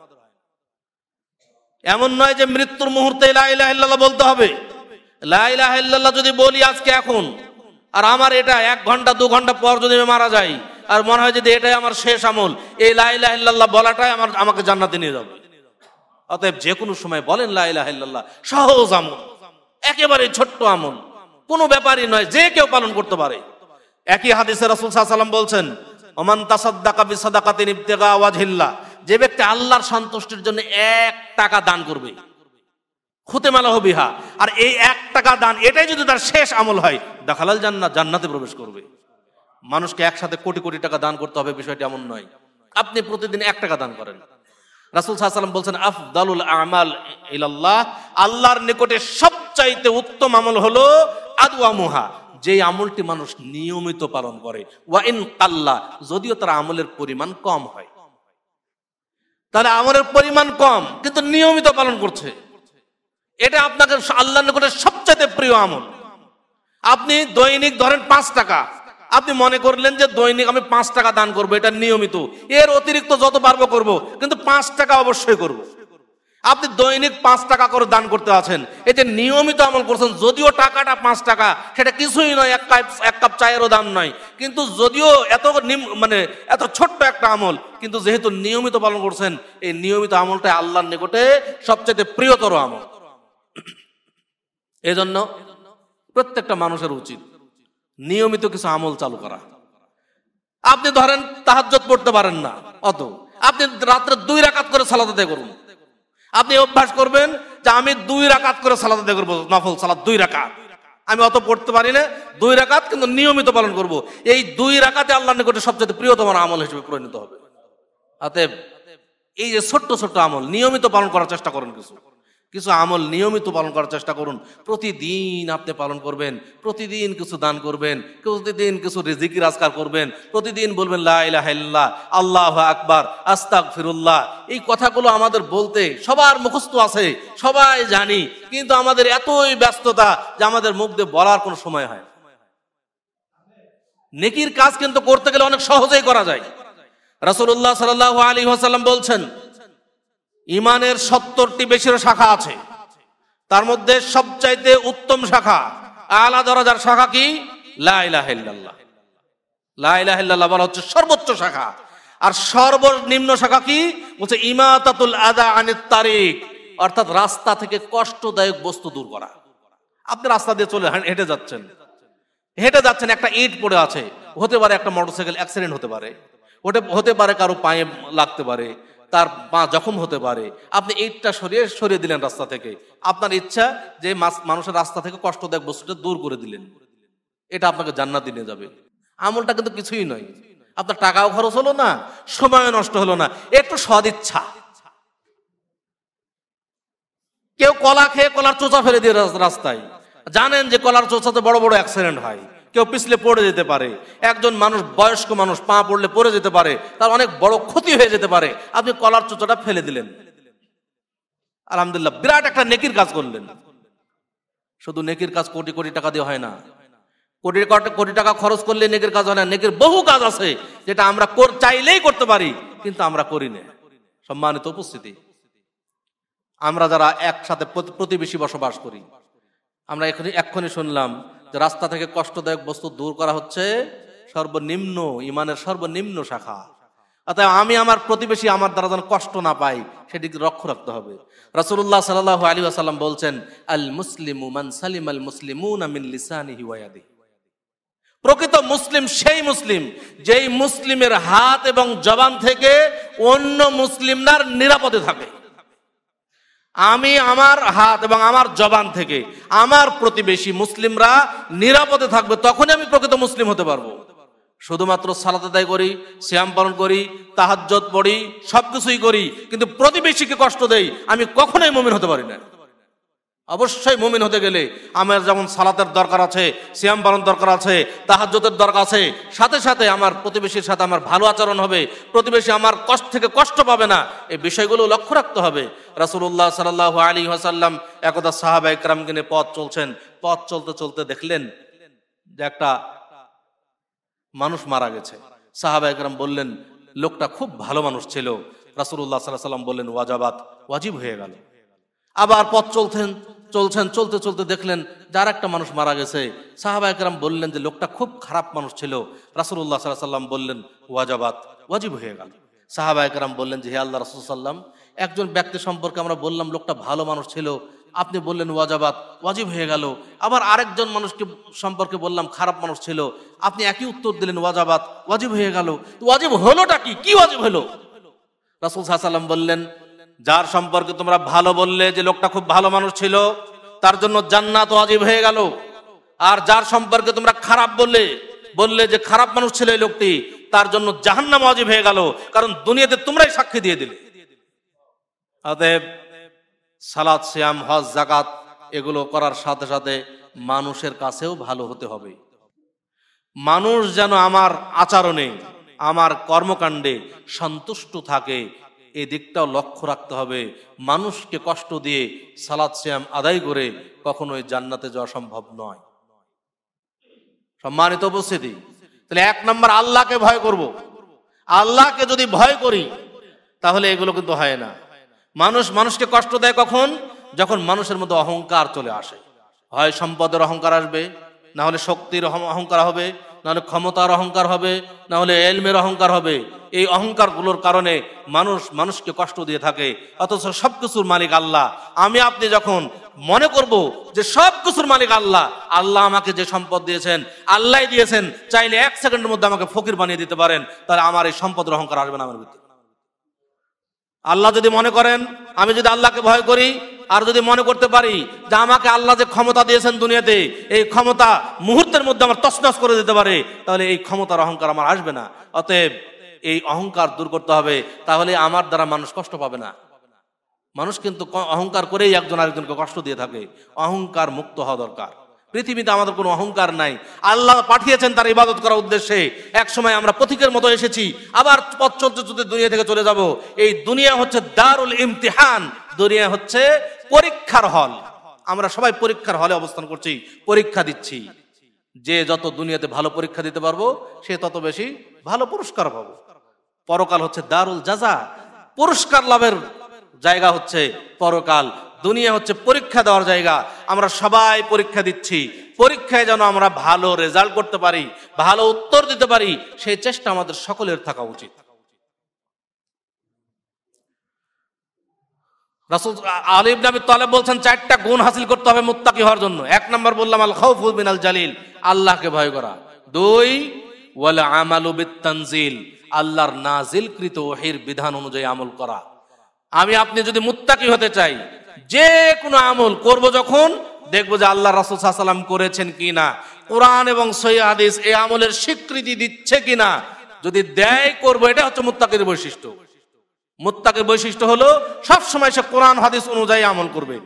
এমন নয় যে মৃত্যুর মুহূর্তে লা ইলাহা বলতে হবে। লা ইলাহা যদি বলি আজকে এখন, আর আমার এটা এক ঘণ্টা, দু ঘণ্টা পর যদি আমি মারা যাই, আর মনে হয় যদি এটাই আমার শেষ আমল, এই লা ইলাহা বলাটাই আমার, আমাকে জান্নাতে নিয়ে যাবে। অতএব যে কোনো সময় বলেন লা ইলাহা সহজ আমল, একেবারে ছোট্ট আমল, কোনো ব্যাপারই নয়, যে কেউ পালন করতে পারে। একই হাদিসে রাসূল ওয়াসাল্লাম বলছেন, ওমান তাসাদ্দাকা বিসাদাকাতিন ইবতিগা ওয়াজহিল্লাহ যে ব্যক্তি আল্লাহর সন্তুষ্টির জন্য এক টাকা দান করবে খুতে মালাহ বিহা। আর এই এক টাকা দান, এটাই যদি তার শেষ আমল হয়, দেখালাল জান্নাত, জান্নাতে প্রবেশ করবে। মানুষকে একসাথে কোটি কোটি টাকা দান করতে হবে, বিষয়টি এমন নয়। আপনি প্রতিদিন এক টাকা দান করেন। রাসুল সাল্লাম বলছেন, আফদালুল আমাল ইলাল্লাহ। আল্লাহর নিকটে সবচাইতে উত্তম আমল হলো আদুয়া মুহা যে আমলটি মানুষ নিয়মিত পালন করে। ওয়া ইন কাল্লা, যদিও তার আমলের পরিমাণ কম হয়। তাহলে আমলের পরিমাণ কম, কিন্তু নিয়মিত পালন করছে। এটা আপনাকে আল্লাহর নিকটে সবচাইতে প্রিয় আমল। আপনি দৈনিক ধরেন পাঁচ টাকা। আপনি মনে করলেন যে দৈনিক আমি পাঁচ টাকা দান করব, এটা নিয়মিত। এর অতিরিক্ত যত পারব করব, কিন্তু পাঁচ টাকা অবশ্যই করব। আপনি দৈনিক পাঁচ টাকা করে দান করতে আছেন, এতে নিয়মিত আমল করছেন, যদিও টাকাটা পাঁচ টাকা, সেটা কিছুই নয়, এক কাপ এক কাপ চায়েরও দাম নয়। কিন্তু যদিও এত মানে এত ছোট্ট একটা আমল, কিন্তু যেহেতু নিয়মিত পালন করছেন, এই নিয়মিত আমলটা আল্লাহর নিকটে সবচেয়ে প্রিয়তর আমল। এজন্য প্রত্যেকটা মানুষের উচিত নিয়মিত কিছু আমল চালু করা। আপনি ধরেন তাহাজ্জত পড়তে পারেন না, অত। আপনি রাত্রে দুই রাকাত করে সালাত আদায় করুন। আপনি অভ্যাস করবেন যে আমি দুই রাকাত করে সালাত আদায় করব, নফল সালাত দুই রাকাত। আমি অত পড়তে পারি না, দুই রাকাত কিন্তু নিয়মিত পালন করব। এই দুই রাকাতে আল্লাহ নিকটে সবচেয়ে প্রিয়তম আমল হিসেবে পরিণত হবে। অতএব এই যে ছোট্ট ছোট্ট আমল, নিয়মিত পালন করার চেষ্টা করেন কিছু। কিছু আমল নিয়মিত পালন করার চেষ্টা করুন। প্রতিদিন আপনি পালন করবেন প্রতিদিন কিছু দান করবেন প্রতিদিন কিছু রিজিকি আজকার করবেন প্রতিদিন বলবেন লা ইলাহা ইল্লাল্লাহ, আল্লাহ আকবার আস্তাক ফিরুল্লাহ এই কথাগুলো আমাদের বলতে সবার মুখস্থ আছে সবাই জানি কিন্তু আমাদের এতই ব্যস্ততা যে আমাদের মুখ দিয়ে বলার কোনো সময় হয় নেকির কাজ কিন্তু করতে গেলে অনেক সহজেই করা যায়। রাসূলুল্লাহ সাল্লাল্লাহু আলী ওয়াসাল্লাম বলছেন ইমানের সত্তরটি বেশির শাখা আছে। তার মধ্যে সবচাইতে উত্তম শাখা, আলা দরজার শাখা কি? লা ইলাহা ইল্লাল্লাহ। লা ইলাহা ইল্লাল্লাহ বলা হচ্ছে সর্বোচ্চ শাখা। আর সর্বনিম্ন শাখা কি? বলছে ইমাতাতুল আদা আনিত তারিক, অর্থাৎ রাস্তা থেকে কষ্টদায়ক বস্তু দূর করা। আপনি রাস্তা দিয়ে চলে হেঁটে যাচ্ছেন। হেঁটে যাচ্ছেন, একটা ইট পড়ে আছে। হতে পারে একটা মোটরসাইকেল, অ্যাক্সিডেন্ট হতে পারে। ওটা হতে পারে কারও পায়ে লাগতে পারে। তার পা জখম হতে পারে। আপনি ইটটা সরিয়ে সরিয়ে দিলেন রাস্তা থেকে। আপনার ইচ্ছা যে মানুষের রাস্তা থেকে কষ্ট কষ্টদায়ক বস্তুটা দূর করে দিলেন। এটা আপনাকে জান্নাত নিয়ে যাবে। আমলটা কিন্তু কিছুই নয়। আপনার টাকাও খরচ হলো না সময় নষ্ট হলো না। একটু সদিচ্ছা কেউ কলা খেয়ে কলার চোচা ফেলে দিয়ে রাস্তায়। জানেন যে কলার চোচাতে বড় বড় অ্যাক্সিডেন্ট হয়। কেউ পিছলে পড়ে যেতে পারে। একজন মানুষ, বয়স্ক মানুষ পা পড়লে পড়ে যেতে পারে। তার অনেক বড় ক্ষতি হয়ে যেতে পারে। আপনি কলার চোচাটা ফেলে দিলেন। আলহামদুলিল্লাহ, বিরাট একটা নেকির কাজ করলেন। শুধু নেকির কাজ কোটি কোটি টাকা দিয়ে হয় না। কোটি কোটি- টাকা খরচ করলে নেকির কাজ হয় না। নেকির বহু কাজ আছে যেটা আমরা চাইলেই করতে পারি, কিন্তু আমরা করি না। সম্মানিত উপস্থিতি, আমরা যারা একসাথে প্রতিবেশী বসবাস করি, আমরা এখনই এক্ষুনি শুনলাম রাস্তা থেকে কষ্টদায়ক বস্তু দূর করা হচ্ছে, সর্বনিম্ন, ইমানের সর্বনিম্ন শাখা। অতএব আমি আমার প্রতিবেশী আমার দ্বারা যেন কষ্ট না পাই সেদিকে লক্ষ্য রাখতে হবে। রাসূলুল্লাহ সাল্লাল্লাহু আলাইহি ওয়াসাল্লাম বলছেন, আল মুসলিমু মান সালিম আল ওয়া প্রকৃত মুসলিম সেই মুসলিম, যেই মুসলিমের হাত এবং জবান থেকে অন্য মুসলিমরা নিরাপদে থাকে। আমি আমার হাত এবং আমার জবান থেকে আমার প্রতিবেশী মুসলিমরা নিরাপদে থাকবে, তখনই আমি প্রকৃত মুসলিম হতে পারব। শুধুমাত্র সালাত আদায় করি শ্যাম পালন করি তাহাজ্জত পড়ি, সবকিছুই করি, কিন্তু প্রতিবেশীকে কষ্ট দেই, আমি কখনোই মুমিন হতে পারি না। অবশ্যই মুমিন হতে গেলে আমার যেমন সালাতের দরকার আছে, সিয়াম পালন দরকার আছে তাহাজ্জতের দরকার আছে, সাথে সাথে আমার প্রতিবেশীর সাথে আমার ভালো আচরণ হবে, প্রতিবেশী আমার কষ্ট থেকে কষ্ট পাবে না, এই বিষয়গুলো লক্ষ্য রাখতে হবে। রাসূলুল্লাহ সাল্লাহ আলী হাসাল্লাম একদা সাহাবা ইকরামকে নিয়ে পথ চলছেন। পথ চলতে চলতে দেখলেন যে একটা মানুষ মারা গেছে। সাহাবা একরাম বললেন, লোকটা খুব ভালো মানুষ ছিল। রাসূলুল্লাহ সাল্লাহ সাল্লাম বললেন ওয়াজাবাত ওয়াজিব হয়ে গেল। আবার পথ চলছেন চলছেন, চলতে চলতে দেখলেন যার একটা মানুষ মারা গেছে। সাহাবা একরাম বললেন যে লোকটা খুব খারাপ মানুষ ছিল। রাসূলুল্লাহ সাল্লাহ সাল্লাম বললেন, ওয়াজাবাত, ওয়াজিব হয়ে গেল। সাহাবা একরাম বললেন যে, হে আল্লাহ রাসূল সাল্লাম একজন ব্যক্তি সম্পর্কে আমরা বললাম লোকটা ভালো মানুষ ছিল। আপনি বললেন ওয়াজাবাত, ওয়াজিব হয়ে গেল। আবার আরেকজন মানুষকে সম্পর্কে বললাম খারাপ মানুষ ছিল। আপনি একই উত্তর দিলেন, ওয়াজাবাত, ওয়াজিব হয়ে গেল। ওয়াজিব হলোটা কি? কি ওয়াজিব হলো? রাসুল সাহা সাল্লাম বললেন যার সম্পর্কে তোমরা ভালো বললে যে লোকটা খুব ভালো মানুষ ছিল, তার জন্য জান্নাত ওয়াজিব হয়ে গেল। আর যার সম্পর্কে তোমরা খারাপ বললে বললে যে খারাপ মানুষ ছিল এই লোকটি, তার জন্য জাহান্নাম ওয়াজিব হয়ে গেল। কারণ দুনিয়াতে তোমরাই সাক্ষী দিয়ে দিলে। অতএব সালাদ শ্যাম হজ জাকাত এগুলো করার সাথে সাথে মানুষের কাছেও ভালো হতে হবে। মানুষ যেন আমার আচরণে, আমার কর্মকাণ্ডে সন্তুষ্ট থাকে এই দিকটাও লক্ষ্য রাখতে হবে। মানুষকে কষ্ট দিয়ে সালাদ শ্যাম আদায় করে কখনোই জান্নাতে যাওয়া সম্ভব নয়। সম্মানিত উপস্থিতি, তাহলে এক নম্বর আল্লাহকে ভয় করব। আল্লাহকে যদি ভয় করি, তাহলে এগুলো কিন্তু হয় না। মানুষ মানুষকে কষ্ট দেয় কখন? যখন মানুষের মধ্যে অহংকার চলে আসে। হয় সম্পদের অহংকার আসবে না হলে শক্তির অহংকার হবে না হলে ক্ষমতার অহংকার হবে না হলে এলমের অহংকার হবে। এই অহংকারগুলোর কারণে মানুষ মানুষকে কষ্ট দিয়ে থাকে। অথচ সবকিছুর মালিক আল্লাহ। আমি আপনি যখন মনে করব যে সব কিছুর মালিক আল্লাহ আল্লাহ আমাকে যে সম্পদ দিয়েছেন আল্লাহ দিয়েছেন, চাইলে এক সেকেন্ডের মধ্যে আমাকে ফকির বানিয়ে দিতে পারেন, তাহলে আমার এই সম্পদের অহংকার আসবে না আমার ভিতরে। আল্লাহ যদি মনে করেন, আমি যদি আল্লাহকে ভয় করি, আর যদি মনে করতে পারি যে আমাকে আল্লাহ যে ক্ষমতা দিয়েছেন দুনিয়াতে, এই ক্ষমতা মুহূর্তের মধ্যে আমার তসনস করে দিতে পারে, তাহলে এই ক্ষমতার অহংকার আমার আসবে না। অতএব এই অহংকার দূর করতে হবে, তাহলে আমার দ্বারা মানুষ কষ্ট পাবে না। মানুষ কিন্তু অহংকার করেই একজন আরেকজনকে কষ্ট দিয়ে থাকে। অহংকার মুক্ত হওয়া দরকার। পৃথিবীতে আমাদের কোনো অহংকার নাই। আল্লাহ পাঠিয়েছেন তার ইবাদত করার উদ্দেশ্যে। এক সময় আমরা পথিকের মতো এসেছি। আবার পথ চলতে চলতে দুনিয়া থেকে চলে যাব। এই দুনিয়া হচ্ছে দারুল ইমতিহান। দুনিয়া হচ্ছে পরীক্ষার হল। আমরা সবাই পরীক্ষার হলে অবস্থান করছি। পরীক্ষা দিচ্ছি। যে যত দুনিয়াতে ভালো পরীক্ষা দিতে পারব, সে তত বেশি ভালো পুরস্কার পাবো। পরকাল হচ্ছে দারুল জাজা। পুরস্কার লাভের জায়গা হচ্ছে পরকাল। দুনিয়া হচ্ছে পরীক্ষা দেওয়ার জায়গা। আমরা সবাই পরীক্ষা দিচ্ছি। পরীক্ষায় যেন আমরা ভালো রেজাল্ট করতে পারি, ভালো উত্তর দিতে পারি, সেই চেষ্টা আমাদের সকলের থাকা উচিত। রাসূল আলী ইবনে আবি তালেব বলছেন, চারটা গুণ হাসিল করতে হবে মুত্তাকি হওয়ার জন্য। এক নম্বর বললাম আল খাউফু মিনাল জালিল, আল্লাহকে ভয় করা। দুই ওয়াল আমালু বিতানজিল আল্লাহর নাজিলকৃত ওহির বিধান অনুযায়ী আমল করা। আমি, আপনি যদি মুত্তাকি হতে চাই, যে কোনো আমল করব যখন, দেখব যে আল্লাহ রাসূল সাল্লাম করেছেন কিনা, কোরআন এবং সহিহ হাদিস এই আমলের স্বীকৃতি দিচ্ছে কিনা। যদি দেয়, করব, এটা হচ্ছে মুত্তাকির বৈশিষ্ট্য। মুত্তাকের বৈশিষ্ট্য হলো, সবসময় সে কোরআন, হাদিস অনুযায়ী আমল করবে।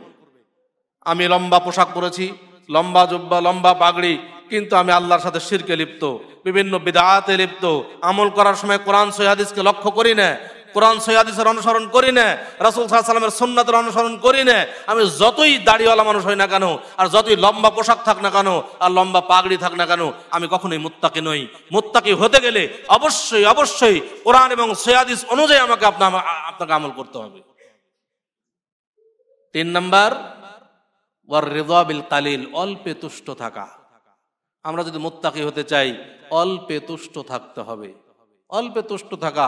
আমি লম্বা পোশাক পরেছি, লম্বা জুব্বা, লম্বা পাগড়ি, কিন্তু আমি আল্লাহর সাথে শিরকে লিপ্ত, বিভিন্ন বিদাতে লিপ্ত, আমল করার সময় কোরআন সৈহাদিসকে লক্ষ্য করি না কোরআন সৈহাদিসের অনুসরণ করি না, রাসুল সাল্লামের সুন্নাতের অনুসরণ করি না, আমি যতই দাড়িওয়ালা মানুষ হই না কেন, আর যতই লম্বা পোশাক থাক না কেন, আর লম্বা পাগড়ি থাক না কেন, আমি কখনোই মুত্তাকি নই। মুত্তাকি হতে গেলে অবশ্যই অবশ্যই কোরআন এবং সৈহাদিস অনুযায়ী আমাকে আপনার আপনাকে আমল করতে হবে। তিন নাম্বার ওয়ার রেদা বিল কালিল অল্পে তুষ্ট থাকা। আমরা যদি মুত্তাকি হতে চাই, অল্পে তুষ্ট থাকতে হবে। অল্পে তুষ্ট থাকা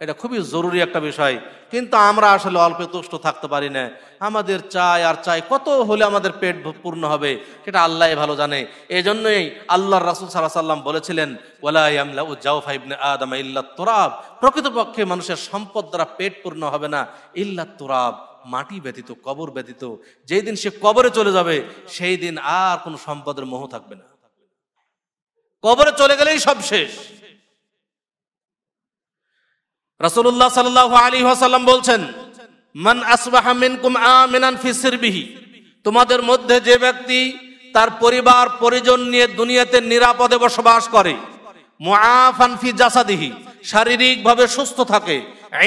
এটা খুবই জরুরি একটা বিষয়। কিন্তু আমরা আসলে অল্পে তুষ্ট থাকতে পারি না। আমাদের চাই আর চাই কত হলে আমাদের পেট পূর্ণ হবে, সেটা আল্লাহ ভালো জানে। এই জন্যই আল্লাহর রাসুল সাল্লাহ সাল্লাম বলেছিলেন তুরাব। প্রকৃতপক্ষে মানুষের সম্পদ দ্বারা পেট পূর্ণ হবে না, ইল্লা তোরাব, মাটি ব্যতীত, কবর ব্যতীত। যেই দিন সে কবরে চলে যাবে, সেই দিন আর কোনো সম্পদের মোহ থাকবে না। কবরে চলে গেলেই সব শেষ। রাসূলুল্লাহ সাল্লাল্লাহু আলাইহি ওয়াসাল্লাম বলছেন, মান আসবাহা মিনকুম আমিনান ফি সিরবিহি। তোমাদের মধ্যে যে ব্যক্তি তার পরিবার, পরিজন নিয়ে দুনিয়াতে নিরাপদে বসবাস করে, মুআফান ফি জাসাদিহি, শারীরিকভাবে সুস্থ থাকে,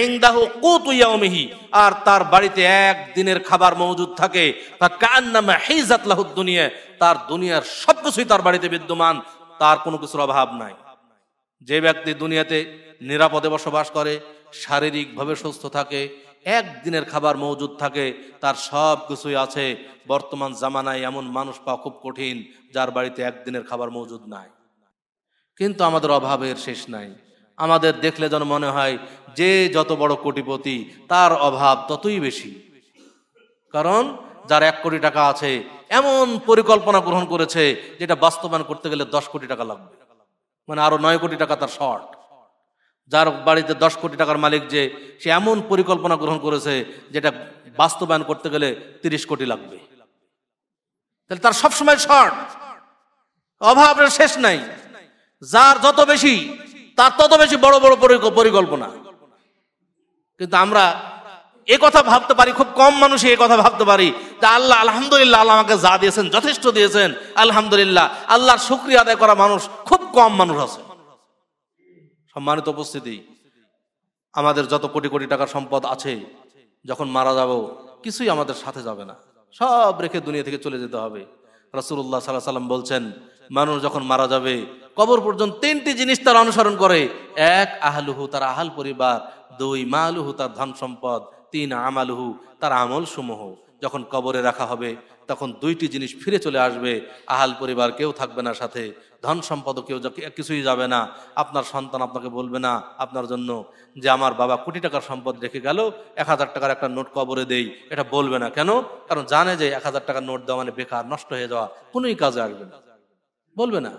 ইনদাহু কুতু ইয়াউমিহি, আর তার বাড়িতে এক দিনের খাবার মজুদ থাকে তা কান্নামা হিজাত লাহুদ দুনিয়া, তার দুনিয়ার সবকিছুই তার বাড়িতে বিদ্যমান, তার কোনো কিছুর অভাব নাই। যে ব্যক্তি দুনিয়াতে নিরাপদে বসবাস করে, শারীরিকভাবে সুস্থ থাকে, একদিনের খাবার মজুদ থাকে, তার সব কিছুই আছে। বর্তমান জামানায় এমন মানুষ পাওয়া খুব কঠিন, যার বাড়িতে একদিনের খাবার মজুদ নাই। কিন্তু আমাদের অভাবের শেষ নাই। আমাদের দেখলে যেন মনে হয়, যে যত বড় কোটিপতি, তার অভাব ততই বেশি। কারণ, যার এক কোটি টাকা আছে, এমন পরিকল্পনা গ্রহণ করেছে, যেটা বাস্তবায়ন করতে গেলে দশ কোটি টাকা লাগবে। মানে আরও নয় কোটি টাকা তার শর্ট। যার বাড়িতে দশ কোটি টাকার মালিক যে, সে এমন পরিকল্পনা গ্রহণ করেছে যেটা বাস্তবায়ন করতে গেলে তিরিশ কোটি লাগবে। তাহলে তার সবসময় শর্ট। অভাবের শেষ নাই। যার যত বেশি, তার তত বেশি বড় বড় পরিকল্পনা। কিন্তু আমরা এ কথা ভাবতে পারি, খুব কম মানুষই এ কথা ভাবতে পারি। যে আল্লাহ, আলহামদুলিল্লাহ আল্লাহ আমাকে যা দিয়েছেন, যথেষ্ট দিয়েছেন। আলহামদুলিল্লাহ, আল্লাহর শুক্রিয়া আদায় করা মানুষ, খুব কম মানুষ আছে। সম্মানিত উপস্থিতি, আমাদের যত কোটি কোটি টাকার সম্পদ আছে, যখন মারা যাব, কিছুই আমাদের সাথে যাবে না। সব রেখে দুনিয়া থেকে চলে যেতে হবে। রাসূলুল্লাহ সাল্লাহ সাল্লাম বলছেন, মানুষ যখন মারা যাবে, কবর পর্যন্ত তিনটি জিনিস তার অনুসরণ করে। এক, আহলুহু, তার আহাল পরিবার। দুই, মালুহু, তার ধন সম্পদ। তিন আমালুহু, তার আমল সমূহ যখন কবরে রাখা হবে, তখন দুইটি জিনিস ফিরে চলে আসবে। আহাল পরিবার কেউ থাকবে না সাথে, ধন সম্পদও কেউ কিছুই যাবে না। আপনার সন্তান আপনাকে বলবে না আপনার জন্য যে, আমার বাবা কোটি টাকার সম্পদ রেখে গেল, এক হাজার টাকার একটা নোট কবরে দেই। এটা বলবে না। কেন? কারণ জানে যে, এক হাজার টাকার নোট দেওয়া মানে বেকার, নষ্ট হয়ে যাওয়া, কোনোই কাজে আসবে না। বলবে না।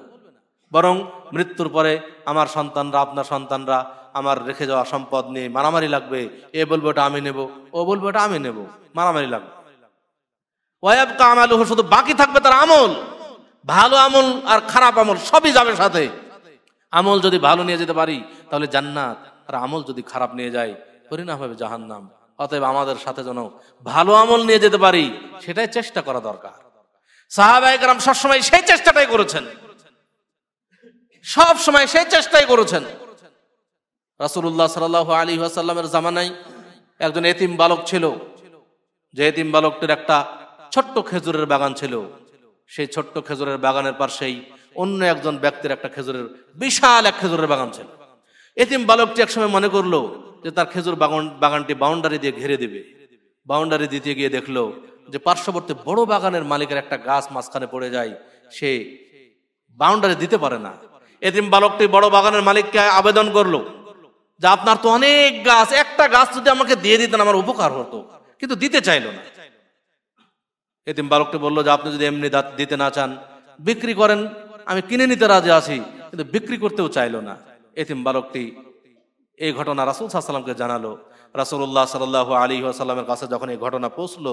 বরং মৃত্যুর পরে আমার সন্তানরা, আপনার সন্তানরা আমার রেখে যাওয়া সম্পদ নিয়ে মারামারি লাগবে। এ বলবে ওটা আমি নেব, ও বলবে ওটা আমি নেব। মারামারি লাগবে। ওয়াবকা আমালুহু, শুধু বাকি থাকবে তার আমল। ভালো আমল আর খারাপ আমল সবই যাবে সাথে। আমল যদি ভালো নিয়ে যেতে পারি, তাহলে জান্নাত। আর আমল যদি খারাপ নিয়ে যায়, পরিণাম হবে জাহান্নাম। অতএব আমাদের সাথে যেন ভালো আমল নিয়ে যেতে পারি, সেটাই চেষ্টা করা দরকার। সাহাবাহিকরাম সবসময় সেই চেষ্টাটাই করেছেন। সব সময় সেই চেষ্টাই করেছেন। রাসূলুল্লাহ সাল্লাল্লাহু আলী আসাল্লামের জামানায় একজন এতিম বালক ছিল। যে এতিম বালকটির একটা ছোট্ট খেজুরের বাগান ছিল। সেই ছোট্ট খেজুরের বাগানের পাশেই অন্য একজন ব্যক্তির একটা খেজুরের বিশাল এক খেজুরের বাগান ছিল। এতিম বালকটি একসময় মনে করল যে তার খেজুর বাগান, বাগানটি বাউন্ডারি দিয়ে ঘিরে দিবে। বাউন্ডারি দিতে গিয়ে দেখল যে পার্শ্ববর্তী বড় বাগানের মালিকের একটা গাছ মাঝখানে পড়ে যায়। সে বাউন্ডারি দিতে পারে না। এতিম বালকটি বড় বাগানের মালিককে আবেদন করল যে আপনার তো অনেক গাছ, একটা গাছ যদি আমাকে দিয়ে দিতেন আমার উপকার হতো। কিন্তু দিতে চাইলো না। এতিম বালকটি বলল, যে আপনি যদি এমনি দাঁত না চান, বিক্রি করেন, আমি কিনে নিতে রাজি আছি, কিন্তু বিক্রি করতেও চাইলো না। এতিম বালকটি এই ঘটনা রাসুল সাল্লামকে জানালো। রাসুল্লাহ সাল্লাহ আলী আসাল্লামের কাছে যখন এই ঘটনা পৌঁছলো,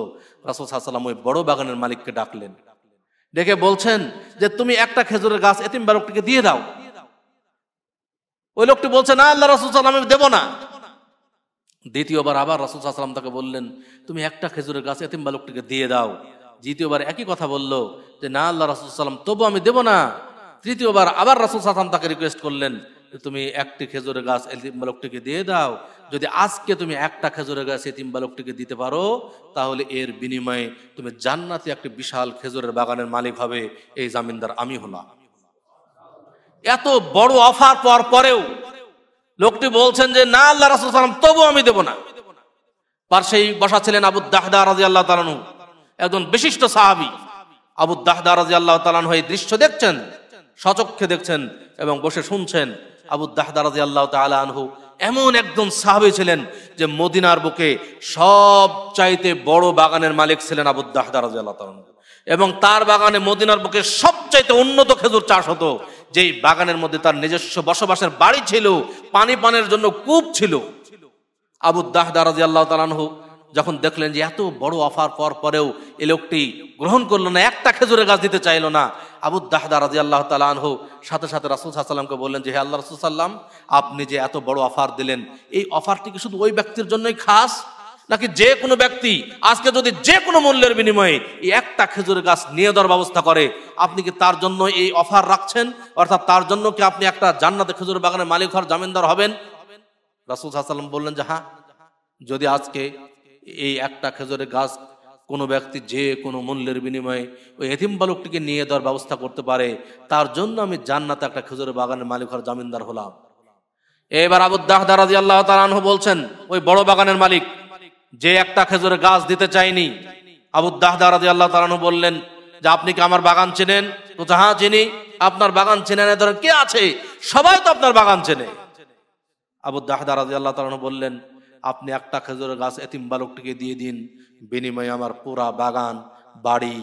রাসুল সাল্লাম ওই বড় বাগানের মালিককে ডাকলেন। ডেকে বলছেন যে, তুমি একটা খেজুরের গাছ এতিম বালকটিকে দিয়ে দাও। ওই লোকটি বলছে, না, আল্লাহ রাসুল সাল্লাম আমি দেবো না। দ্বিতীয়বার আবার রাসুল সাল্লাম তাকে বললেন, তুমি একটা খেজুরের গাছ এতিম বালকটিকে দিয়ে দাও। দ্বিতীয়বার একই কথা বলল যে, না, আল্লাহ রাসুল সাল্লাম তবু আমি দেবো না। তৃতীয়বার আবার রাসুল সাল্লাম তাকে রিকোয়েস্ট করলেন তুমি একটি খেজুরের গাছ এতিম বালকটিকে দিয়ে দাও। যদি আজকে তুমি একটা খেজুরের গাছ এতিম বালকটিকে দিতে পারো, তাহলে এর বিনিময়ে তুমি জান্নাতে একটি বিশাল খেজুরের বাগানের মালিক হবে, এই জামিনদার আমি হলাম। এত বড় অফার পাওয়ার পরেও লোকটি বলছেন যে, না, আল্লাহ রাসুল সাল্লাম তবু আমি দেব না। পার্শ্বেই বসা ছিলেন আবু দাহদা রাজি আল্লাহ তালানু একজন বিশিষ্ট সাহাবি আবু দাহদা রাজি আল্লাহ তালানু এই দৃশ্য দেখছেন, সচক্ষে দেখছেন এবং বসে শুনছেন আবু দাহদা রাজি আল্লাহ তালানহু এমন একজন সাহাবি ছিলেন যে, মদিনার বুকে সব চাইতে বড় বাগানের মালিক ছিলেন আবু দাহদা রাজি আল্লাহ তালানহু এবং তার বাগানে মদিনার বুকে সবচাইতে উন্নত খেজুর চাষ হতো, যেই বাগানের মধ্যে তার নিজস্ব বসবাসের বাড়ি ছিল, পানি পানের জন্য কূপ ছিল। আবু দাহদা রাজি আল্লাহ তালানহু যখন দেখলেন যে এত বড় অফার পর পরেও এ লোকটি গ্রহণ করল না, একটা খেজুরের গাছ দিতে চাইলো না, আবু দাহদা রাজি আল্লাহ তালানহু সাথে সাথে রাসুল সাল্লামকে বললেন যে, হে আল্লাহ রসুল সাল্লাম, আপনি যে এত বড় অফার দিলেন, এই অফারটি কি শুধু ওই ব্যক্তির জন্যই খাস? নাকি যে কোনো ব্যক্তি আজকে যদি যে কোনো মূল্যের বিনিময়ে এই একটা খেজুরের গাছ নিয়ে দেওয়ার ব্যবস্থা করে, আপনি কি তার জন্য এই অফার রাখছেন? অর্থাৎ তার জন্য কি আপনি একটা জান্নাতে খেজুর বাগানের মালিক হওয়ার জামিনদার হবেন? রাসুল সাল্লাম বললেন যে হ্যাঁ যদি আজকে এই একটা খেজুরের গাছ কোনো ব্যক্তি যে কোনো মূল্যের বিনিময়ে ওই এতিম বালকটিকে নিয়ে দেওয়ার ব্যবস্থা করতে পারে, তার জন্য আমি জান্নাতে একটা খেজুরের বাগানের মালিক হওয়ার জামিনদার হলাম। এবার আবুদ্দাহ দারাজি আল্লাহ তালাহ বলছেন, ওই বড় বাগানের মালিক যে একটা খেজুরের গাছ দিতে চাইনি। আবুদ্দাহ দারাজি আল্লাহ তালাহ বললেন, যে আপনি কি আমার বাগান চেনেন? তো হ্যাঁ চিনি আপনার বাগান চেনেন এ ধরেন কে আছে? সবাই তো আপনার বাগান চেনে। আবুদ্দাহ দারাজি আল্লাহ তালাহ বললেন, আপনি একটা খেজুরের গাছ এতিম বালকটিকে দিয়ে দিন। বিনিময়ে আমার পুরা বাগান, বাড়ি,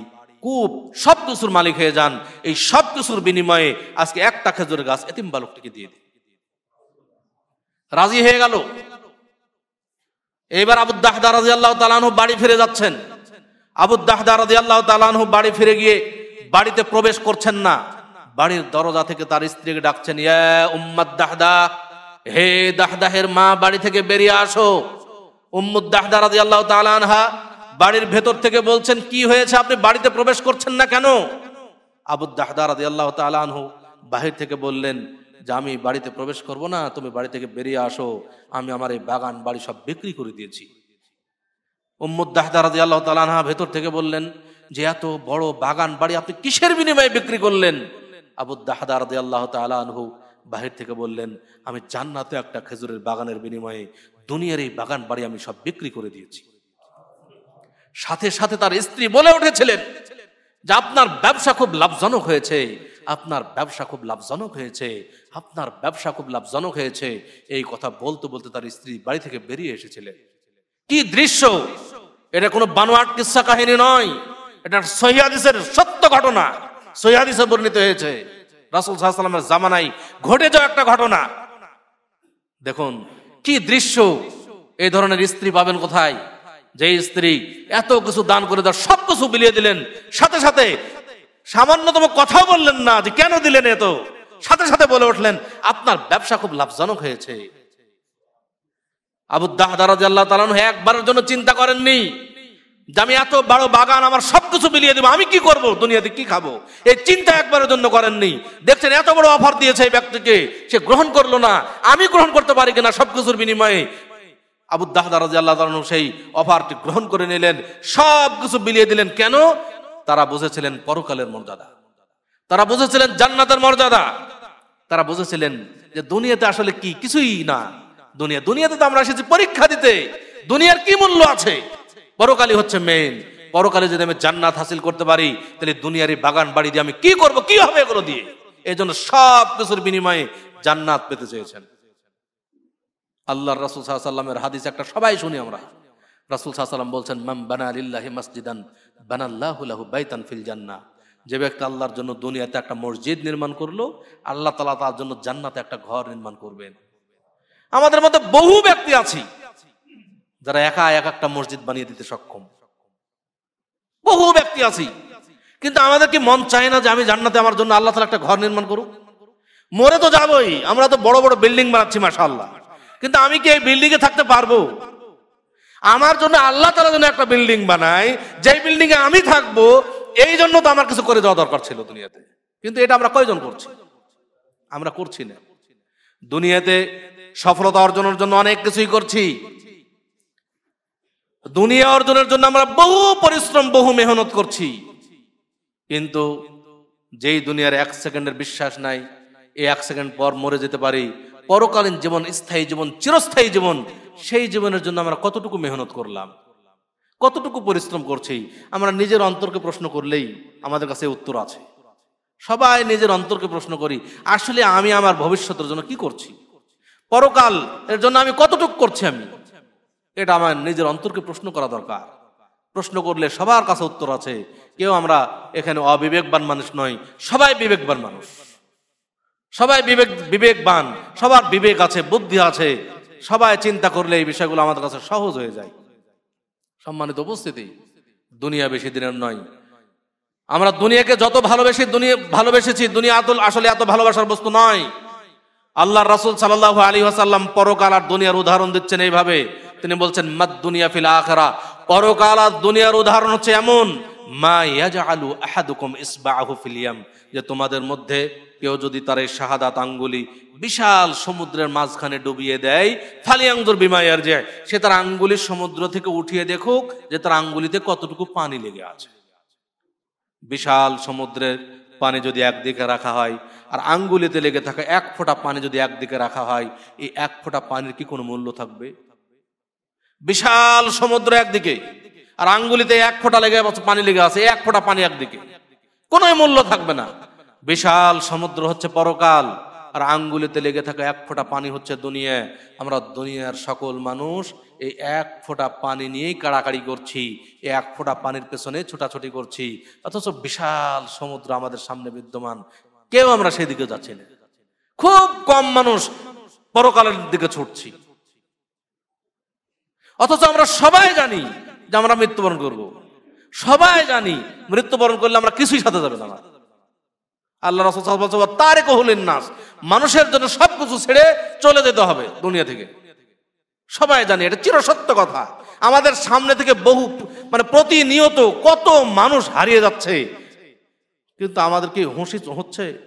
কূপ সব কিছুর মালিক হয়ে যান। এই সব কিছুর বিনিময়ে আজকে একটা খেজুরের গাছ এতিম বালকটিকে দিয়ে দিন। রাজি হয়ে গেল। এবার আবুদ্দাহদা রাজি আল্লাহ তালানহ বাড়ি ফিরে যাচ্ছেন। আবুদ্দাহদা রাজি আল্লাহ তালানহ বাড়ি ফিরে গিয়ে বাড়িতে প্রবেশ করছেন না। বাড়ির দরজা থেকে তার স্ত্রীকে ডাকছেন উম্মাদ দাহদা, হে দাহদাহের মা, বাড়ি থেকে বেরিয়ে আসো। উম্মুদ দাহদা রাজি আল্লাহ তালানহা বাড়ির ভেতর থেকে বলছেন, কি হয়েছে? আপনি বাড়িতে প্রবেশ করছেন না কেন? আবুদ্দাহদা রাজি আল্লাহ তালানহু বাহির থেকে বললেন যে আমি বাড়িতে প্রবেশ করব না, তুমি বাড়ি থেকে বেরিয়ে আসো, আমি আমার এই বাগান, বাড়ি সব বিক্রি করে দিয়েছি। উম্মুদ্দাহদা রাজি আল্লাহ তালানহা ভেতর থেকে বললেন, যে এত বড় বাগান, বাড়ি আপনি কিসের বিনিময়ে বিক্রি করলেন? আবু দাহাদার দে আল্লাহ তালা আনহু বাহির থেকে বললেন, আমি জান্নাতে একটা খেজুরের বাগানের বিনিময়ে দুনিয়ার এই বাগান, বাড়ি আমি সব বিক্রি করে দিয়েছি। সাথে সাথে তার স্ত্রী বলে উঠেছিলেন যে আপনার ব্যবসা খুব লাভজনক হয়েছে। আপনার ব্যবসা খুব লাভজনক হয়েছে, আপনার ব্যবসা খুব লাভজনক হয়েছে। এই কথা বলতে বলতে তার স্ত্রী বাড়ি থেকে বেরিয়ে এসেছিলেন। কি দৃশ্য! এটা কোনো বানোয়াট কিসা কাহিনী নয়। এটা সহিয়াদিসের সত্য ঘটনা। সহিয়াদিসে বর্ণিত হয়েছে, রাসুল সাল্লামের জামানায় ঘটে যাওয়া একটা ঘটনা। দেখুন, কি দৃশ্য! এই ধরনের স্ত্রী পাবেন কোথায়? যে স্ত্রী এত কিছু দান করে দেওয়ার সব কিছু বিলিয়ে দিলেন, সাথে সাথে সামান্যতম কথা বললেন না যে কেন দিলেন এত? সাথে সাথে বলে উঠলেন, আপনার ব্যবসা খুব লাভজনক হয়েছে। আবু দাহদারাজ আল্লাহ একবারের জন্য চিন্তা করেননি যে আমি এত বড় বাগান, আমার সবকিছু বিলিয়ে দেবো, আমি কি করব, দুনিয়াতে কি খাব? এই চিন্তা একবারের জন্য করেননি। দেখছেন, এত বড় অফার দিয়েছে এই ব্যক্তিকে, সে গ্রহণ করল না। আমি গ্রহণ করতে পারি কিনা সবকিছুর বিনিময়ে? আবু দাহদারাজ আল্লাহ সেই অফারটি গ্রহণ করে নিলেন সব কিছু বিলিয়ে দিলেন। কেন? তারা বুঝেছিলেন পরকালের মর্যাদা। তারা বুঝেছিলেন জান্নাতের মর্যাদা। তারা বুঝেছিলেন যে দুনিয়াতে আসলে কি? কিছুই না। দুনিয়া দুনিয়াতে তো আমরা এসেছি পরীক্ষা দিতে। দুনিয়ার কি মূল্য আছে? পরকালই হচ্ছে মেন পরকালে যদি আমি জান্নাত হাসিল করতে পারি, তাহলে দুনিয়ার এই বাগান বাড়ি দিয়ে আমি কি করব? কি হবে এগুলো দিয়ে? এই জন্য সব কিছুর বিনিময়ে জান্নাত পেতে চেয়েছেন। আল্লাহ রাসুল সাল্লামের হাদিস একটা সবাই শুনি আমরা। রাসুল সাল্লাম বলছেন মাম বানা আলিল্লাহি মসজিদান, বানাল্লাহু লাহু বাইতান ফিল জান্নাহ। যে ব্যক্তি আল্লাহর জন্য দুনিয়াতে একটা মসজিদ নির্মাণ করল, আল্লাহ তালা তার জন্য জান্নাতে একটা ঘর নির্মাণ করবেন। আমাদের মধ্যে বহু ব্যক্তি আছি, যারা একা এক একটা মসজিদ বানিয়ে দিতে সক্ষম। বহু ব্যক্তি আছি, কিন্তু আমাদের কি মন চায় না যে আমি জান্নাতে আমার জন্য আল্লাহ তালা একটা ঘর নির্মাণ করুক? মরে তো যাবই, আমরা তো বড় বড় বিল্ডিং বানাচ্ছি মাসা আল্লাহ কিন্তু আমি কি এই বিল্ডিং এ থাকতে পারব? আমার জন্য আল্লাহ তালা জন্য একটা বিল্ডিং বানায়, যেই বিল্ডিং এ আমি থাকব, এই জন্য তো আমার কিছু করে যাওয়া দরকার ছিল দুনিয়াতে। কিন্তু এটা আমরা কয়জন করছি? আমরা করছি না। দুনিয়াতে সফলতা অর্জনের জন্য অনেক কিছুই করছি। দুনিয়া অর্জনের জন্য আমরা বহু পরিশ্রম, বহু মেহনত করছি। কিন্তু যেই দুনিয়ার এক সেকেন্ডের বিশ্বাস নাই, এই এক সেকেন্ড পর মরে যেতে পারি পরকালীন জীবন, স্থায়ী জীবন, চিরস্থায়ী জীবন, সেই জীবনের জন্য আমরা কতটুকু মেহনত করলাম? কতটুকু পরিশ্রম করছি? আমরা নিজের অন্তরকে প্রশ্ন করলেই আমাদের কাছে উত্তর আছে। সবাই নিজের অন্তরকে প্রশ্ন করি, আসলে আমি আমার ভবিষ্যতের জন্য কি করছি? পরকাল এর জন্য আমি কতটুকু করছি আমি? এটা আমার নিজের অন্তরকে প্রশ্ন করা দরকার। প্রশ্ন করলে সবার কাছে উত্তর আছে, কেউ আমরা এখানে অবিবেকবান মানুষ নয় সবাই বিবেকবান মানুষ। সবাই বিবেক, বিবেকবান, সবার বিবেক আছে, বুদ্ধি আছে। সবাই চিন্তা করলে এই বিষয়গুলো আমাদের কাছে সহজ হয়ে যায়। সম্মানিত উপস্থিতি, দুনিয়া বেশি দিনের নয়। আমরা দুনিয়াকে যত ভালোবেসে, দুনিয়া, ভালোবেসেছি, দুনিয়া আতুল, আসলে এত ভালোবাসার বস্তু নয়। আল্লাহ রাসুল সাল্লাহ আলী আসাল্লাম পরকাল আর দুনিয়ার উদাহরণ দিচ্ছেন এইভাবে। তিনি বলছেন, মাদ দুনিয়া ফিল আখরা। পরকাল আর দুনিয়ার উদাহরণ হচ্ছে এমন, মা ইয়াজআলু আহাদুকুম ইসবাহু ফিল ইয়াম। যে তোমাদের মধ্যে কেউ যদি তার এই শাহাদাত আঙ্গুলি বিশাল সমুদ্রের মাঝখানে ডুবিয়ে দেয়, ফালিয়াংজুর বিমায়ার যায় সে তার আঙ্গুলি সমুদ্র থেকে উঠিয়ে দেখুক যে তার আঙ্গুলিতে কতটুকু পানি লেগে আছে। বিশাল সমুদ্রের পানি যদি একদিকে রাখা হয়, আর আঙ্গুলিতে লেগে থাকা এক ফোঁটা পানি যদি একদিকে রাখা হয়, এই এক ফোঁটা পানির কি কোনো মূল্য থাকবে? বিশাল সমুদ্র একদিকে, আর আঙ্গুলিতে এক ফোঁটা লেগে পানি লেগে আছে, এক ফোঁটা পানি একদিকে। কোনো মূল্য থাকবে না। বিশাল সমুদ্র হচ্ছে পরকাল, আর আঙ্গুলিতে লেগে থাকা এক ফোঁটা পানি হচ্ছে দুনিয়া। আমরা দুনিয়ার সকল মানুষ এই এক ফোঁটা পানি নিয়েই কাড়াকাড়ি করছি, এই এক ফোঁটা পানির পেছনে ছোটাছুটি করছি। অথচ বিশাল সমুদ্র আমাদের সামনে বিদ্যমান। কেউ আমরা সেদিকে যাচ্ছি না। খুব কম মানুষ পরকালের দিকে ছুটছি। অথচ আমরা সবাই জানি যে আমরা মৃত্যুবরণ করব। সবাই জানি মৃত্যুবরণ করলে আমরা কিছুই সাথে যাবে না। আল্লাহ রসুল তারে কহলেন নাস। মানুষের জন্য সবকিছু ছেড়ে চলে যেতে হবে দুনিয়া থেকে। সবাই জানে, এটা চিরসত্য কথা। আমাদের সামনে থেকে বহু মানে প্রতিনিয়ত কত মানুষ হারিয়ে যাচ্ছে। কিন্তু আমাদের কি হুঁশি হচ্ছে?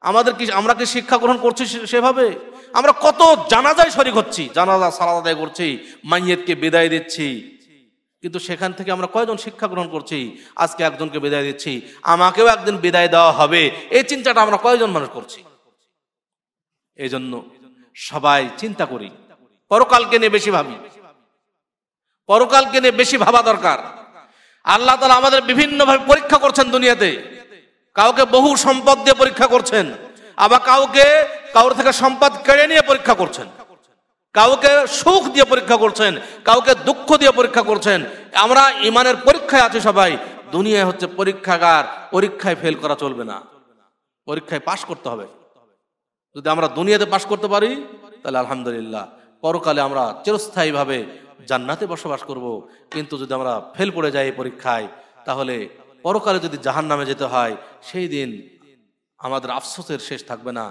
আমাদের কি, আমরা কি শিক্ষা গ্রহণ করছি সেভাবে? আমরা কত জানাজায় শরিক হচ্ছি। জানাজা সালাদ করছি মাইয়েতকে বিদায় দিচ্ছি। কিন্তু সেখান থেকে আমরা কয়জন শিক্ষা গ্রহণ করছি? আজকে একজনকে বিদায় দিচ্ছি। আমাকেও একদিন বিদায় দেওয়া হবে। এই চিন্তাটা আমরা কয়জন মানুষ করছি? এই জন্য সবাই চিন্তা করি। পরকালকে নিয়ে বেশি ভাবি। পরকালকে নিয়ে বেশি ভাবা দরকার। আল্লাহ তালা আমাদের বিভিন্নভাবে পরীক্ষা করছেন দুনিয়াতে। কাউকে বহু সম্পদ দিয়ে পরীক্ষা করছেন। আবার কাউকে কাউর থেকে সম্পদ কেড়ে নিয়ে পরীক্ষা করছেন। কাউকে সুখ দিয়ে পরীক্ষা করছেন, কাউকে দুঃখ দিয়ে পরীক্ষা করছেন, আমরা ইমানের পরীক্ষায় আছি সবাই, দুনিয়ায় হচ্ছে পরীক্ষাগার, পরীক্ষায় ফেল করা চলবে না। পরীক্ষায় পাশ করতে হবে। যদি আমরা দুনিয়াতে পাশ করতে পারি, তাহলে আলহামদুলিল্লাহ, পরকালে আমরা চিরস্থায়ীভাবে জান্নাতে বসবাস করব। কিন্তু যদি আমরা ফেল পড়ে যাই পরীক্ষায়, তাহলে পরকালে যদি জাহান নামে যেতে হয়, সেই দিন আমাদের আফসোসের শেষ থাকবে না।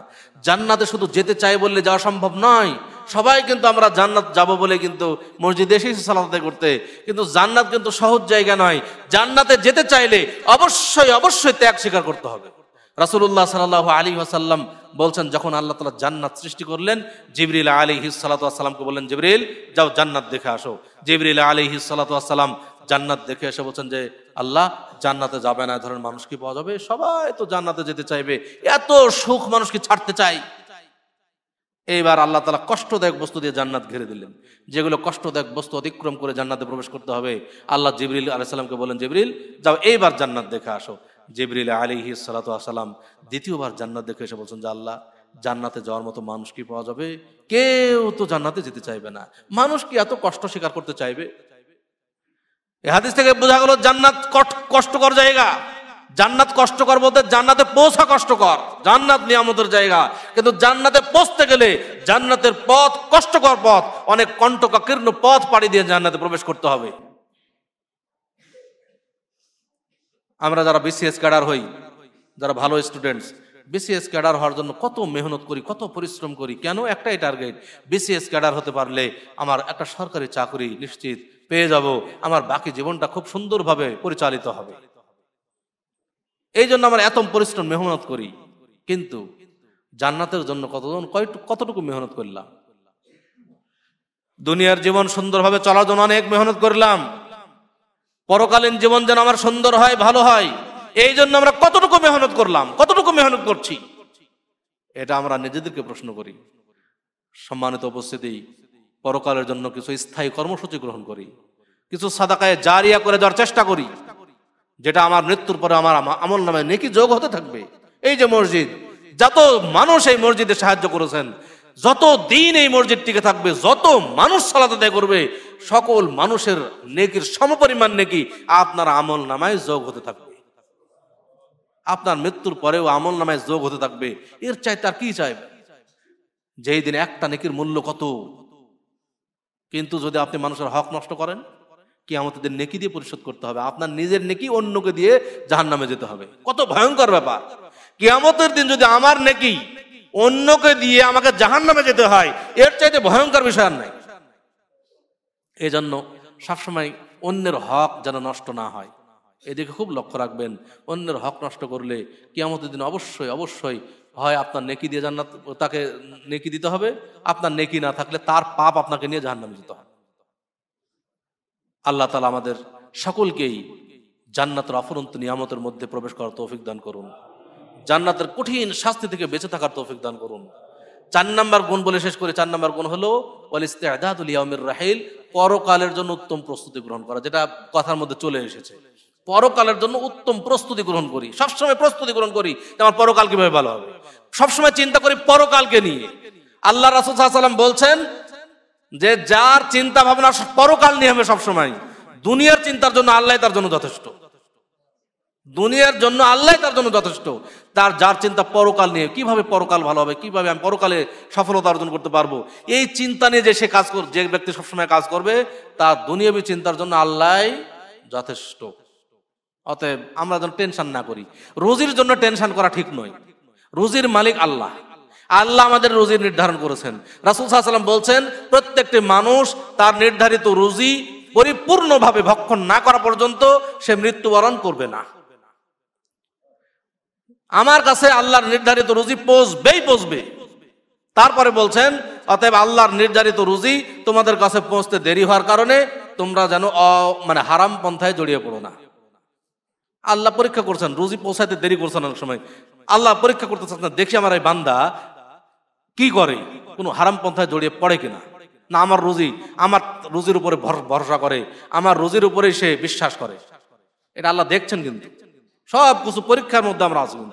জান্নাতে শুধু যেতে চাই বললে যাওয়া সম্ভব নয়। সবাই কিন্তু আমরা জান্নাত যাব বলে কিন্তু মসজিদে এসেছি সালাত করতে। কিন্তু জান্নাত কিন্তু সহজ জায়গা নয়। জান্নাতে যেতে চাইলে অবশ্যই অবশ্যই ত্যাগ স্বীকার করতে হবে। রাসুল্লাহ সাল্লাহ আলী আসাল্লাম বলছেন, যখন আল্লাহ তালা জান্নাত সৃষ্টি করলেন, জিবরিল আলী হিসালাতামকে বললেন, জিবরিল, যাও জান্নাত দেখে আসো। জিবরিল আলী হিসালাতাম জান্নাত দেখে এসে বলছেন যে আল্লাহ জান্নাতে যাবে না ধরেন মানুষ কি পাওয়া যাবে? সবাই তো জান্নাতে যেতে চাইবে। এত সুখ মানুষ কি ছাড়তে চাই এইবার আল্লাহ তালা কষ্টদায়ক বস্তু দিয়ে জান্নাত ঘিরে দিলেন। যেগুলো কষ্টদায়ক বস্তু অতিক্রম করে জান্নাতে প্রবেশ করতে হবে। আল্লাহ জিবরিল আলাইসাল্লামকে বলেন জিবরিল, যাও এইবার জান্নাত দেখে আসো। জিবরিল আলিহি সালাতু আসালাম দ্বিতীয়বার জান্নাত দেখে এসে বলছেন, যে আল্লাহ, জান্নাতে যাওয়ার মতো মানুষ কি পাওয়া যাবে? কেউ তো জান্নাতে যেতে চাইবে না। মানুষ কি এত কষ্ট স্বীকার করতে চাইবে? এ হাদিস থেকে বোঝা গেল জান্নাত কষ্টকর জায়গা। জান্নাত কষ্টকর বলতে জান্নাতে পৌঁছা কষ্টকর, জান্নাত নিয়ামতের জায়গা। কিন্তু জান্নাতে পৌঁছতে গেলে জান্নাতের পথ কষ্টকর পথ, অনেক কণ্টকাকীর্ণ পথ পাড়ি দিয়ে জান্নাতে প্রবেশ করতে হবে। আমরা যারা বিসিএস ক্যাডার হই, যারা ভালো স্টুডেন্টস বিসিএস ক্যাডার হওয়ার জন্য কত মেহনত করি, কত পরিশ্রম করি, কেন একটাই টার্গেট বিসিএস ক্যাডার হতে পারলে আমার একটা সরকারি চাকরি নিশ্চিত পেয়ে যাব, আমার বাকি জীবনটা খুব সুন্দরভাবে পরিচালিত হবে। এই জন্য আমরা এত পরিশ্রম, মেহনত করি। কিন্তু জান্নাতের জন্য কতজন কতটুকু মেহনত করলাম? দুনিয়ার জীবন সুন্দরভাবে চলার জন্য অনেক মেহনত করলাম। পরকালীন জীবন যেন আমার সুন্দর হয়, ভালো হয় এই জন্য আমরা কতটুকু মেহনত করলাম, কতটুকু মেহনত করছি? এটা আমরা নিজেদেরকে প্রশ্ন করি। সম্মানিত উপস্থিতি পরকালের জন্য কিছু স্থায়ী কর্মসূচি গ্রহণ করি, কিছু সাদাকায় জারিয়া করে দেওয়ার চেষ্টা করি, যেটা আমার মৃত্যুর পরে আমার আমল নামে নেকি যোগ হতে থাকবে। এই যে মসজিদ, যত মানুষ এই মসজিদে সাহায্য করেছেন, যত দিন এই মসজিদ টিকে থাকবে, যত মানুষ সালাত আদায় করবে, সকল মানুষের নেকির সমপরিমাণ নেকি আপনার আমল নামায় যোগ হতে থাকবে। আপনার মৃত্যুর পরেও আমল নামায় যোগ হতে থাকবে। এর চাই তার কি চাই যেই দিন একটা নেকির মূল্য কত? কিন্তু যদি আপনি মানুষের হক নষ্ট করেন কি আমাদের নেকি দিয়ে পরিশোধ করতে হবে। আপনার নিজের নেকি অন্যকে দিয়ে জাহান নামে যেতে হবে। কত ভয়ঙ্কর ব্যাপার। কিয়ামতের দিন যদি আমার নেকি অন্যকে দিয়ে আমাকে জাহান নামে যেতে হয়, এর চাইতে ভয়ঙ্কর বিষয় আর নাই। এই জন্য সবসময় অন্যের হক যেন নষ্ট না হয়। এদিকে খুব লক্ষ্য রাখবেন, অন্যের হক নষ্ট করলে কিয়ামতের দিন অবশ্যই অবশ্যই হয় আপনার নেকি দিয়ে জান্নাত, তাকে নেকি দিতে হবে। আপনার নেকি না থাকলে তার পাপ আপনাকে নিয়ে জাহান নামে যেতে হবে। আল্লাহ তালা আমাদের সকলকেই জান্নাতের অফরন্ত নিয়ামতের মধ্যে প্রবেশ করার তৌফিক দান করুন। জান্নাতের কঠিন শাস্তি থেকে বেঁচে থাকার তৌফিক দান করুন। চার নাম্বার গুণ বলে শেষ করে, চার নাম্বার গুণ হলো ওয়ালিস্তাদুল রাহিল, পরকালের জন্য উত্তম প্রস্তুতি গ্রহণ করা, যেটা কথার মধ্যে চলে এসেছে। পরকালের জন্য উত্তম প্রস্তুতি গ্রহণ করি। সবসময় প্রস্তুতি গ্রহণ করি আমার পরকাল কীভাবে ভালো হবে। সবসময় চিন্তা করি পরকালকে নিয়ে। আল্লাহ রাসুল সাল্লাম বলছেন যে যার চিন্তা ভাবনা পরকাল নিয়ে হবে সবসময়, দুনিয়ার চিন্তার জন্য আল্লাহ তার জন্য যথেষ্ট। দুনিয়ার জন্য আল্লাহ তার জন্য যথেষ্ট। তার যার চিন্তা পরকাল নিয়ে, কীভাবে পরকাল ভালো হবে, কীভাবে আমি পরকালে সফলতা অর্জন করতে পারব, এই চিন্তা নিয়ে যে সে কাজ কর যে ব্যক্তি সবসময় কাজ করবে, তার দুনিয়াবি চিন্তার জন্য আল্লাহ যথেষ্ট। অতএব আমরা যেন টেনশন না করি। রোজির জন্য টেনশন করা ঠিক নয়। রুজির মালিক আল্লাহ। আল্লাহ আমাদের রুজি নির্ধারণ করেছেন। রাসুল সাল্লাম বলছেন, প্রত্যেকটি মানুষ তার নির্ধারিত রুজি পরিপূর্ণভাবে ভক্ষণ না করা পর্যন্ত সে মৃত্যুবরণ করবে না। আমার কাছে আল্লাহর নির্ধারিত রুজি পৌঁছবেই পৌঁছবে। তারপরে বলছেন, অতএব আল্লাহর নির্ধারিত রুজি তোমাদের কাছে পৌঁছতে দেরি হওয়ার কারণে তোমরা যেন মানে হারাম পন্থায় জড়িয়ে পড়ো না। আল্লাহ পরীক্ষা করছেন, রুজি পৌঁছাতে দেরি করছেন অনেক সময়। আল্লাহ পরীক্ষা করতে দেখি আমার এই বান্দা কি করে? কোনো হারাম পন্থায় জড়িয়ে পড়ে কিনা? না, আমার রুজি, আমার রুজির উপরে ভর- ভরসা করে, আমার রুজির উপরে সে বিশ্বাস করে। এটা আল্লাহ দেখছেন কিন্তু। সব কিছু পরীক্ষার মধ্যে আমরা কিন্তু।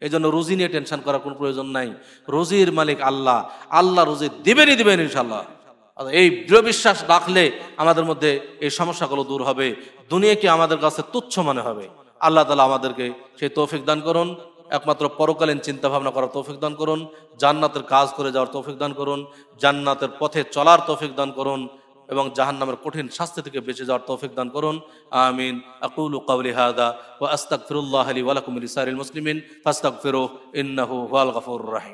এই জন্য রুজি নিয়ে টেনশন করার কোনো প্রয়োজন নাই। রুজির মালিক আল্লাহ। আল্লাহ রুজি দিবেনই দিবেন ইনশাল্লাহ এই দৃঢ় বিশ্বাস রাখলে আমাদের মধ্যে এই সমস্যাগুলো দূর হবে। দুনিয়াকে আমাদের কাছে তুচ্ছ মনে হবে। আল্লাহ তালা আমাদেরকে সেই তৌফিক দান করুন। একমাত্র পরকালীন চিন্তা ভাবনা করার তৌফিক দান করুন। জান্নাতের কাজ করে যাওয়ার তৌফিক দান করুন। জান্নাতের পথে চলার তৌফিক দান করুন এবং জাহান্নামের কঠিন শাস্তি থেকে বেঁচে যাওয়ার তৌফিক দান করুন। আমিন। আকুল কাবলি হাদা ও আস্তাক ফিরুল্লাহ আলী ওয়ালাকুম লিসারিল মুসলিমিন ফাস্তাগফিরুহু ইন্নাহু ওয়াল গাফুর রহিম।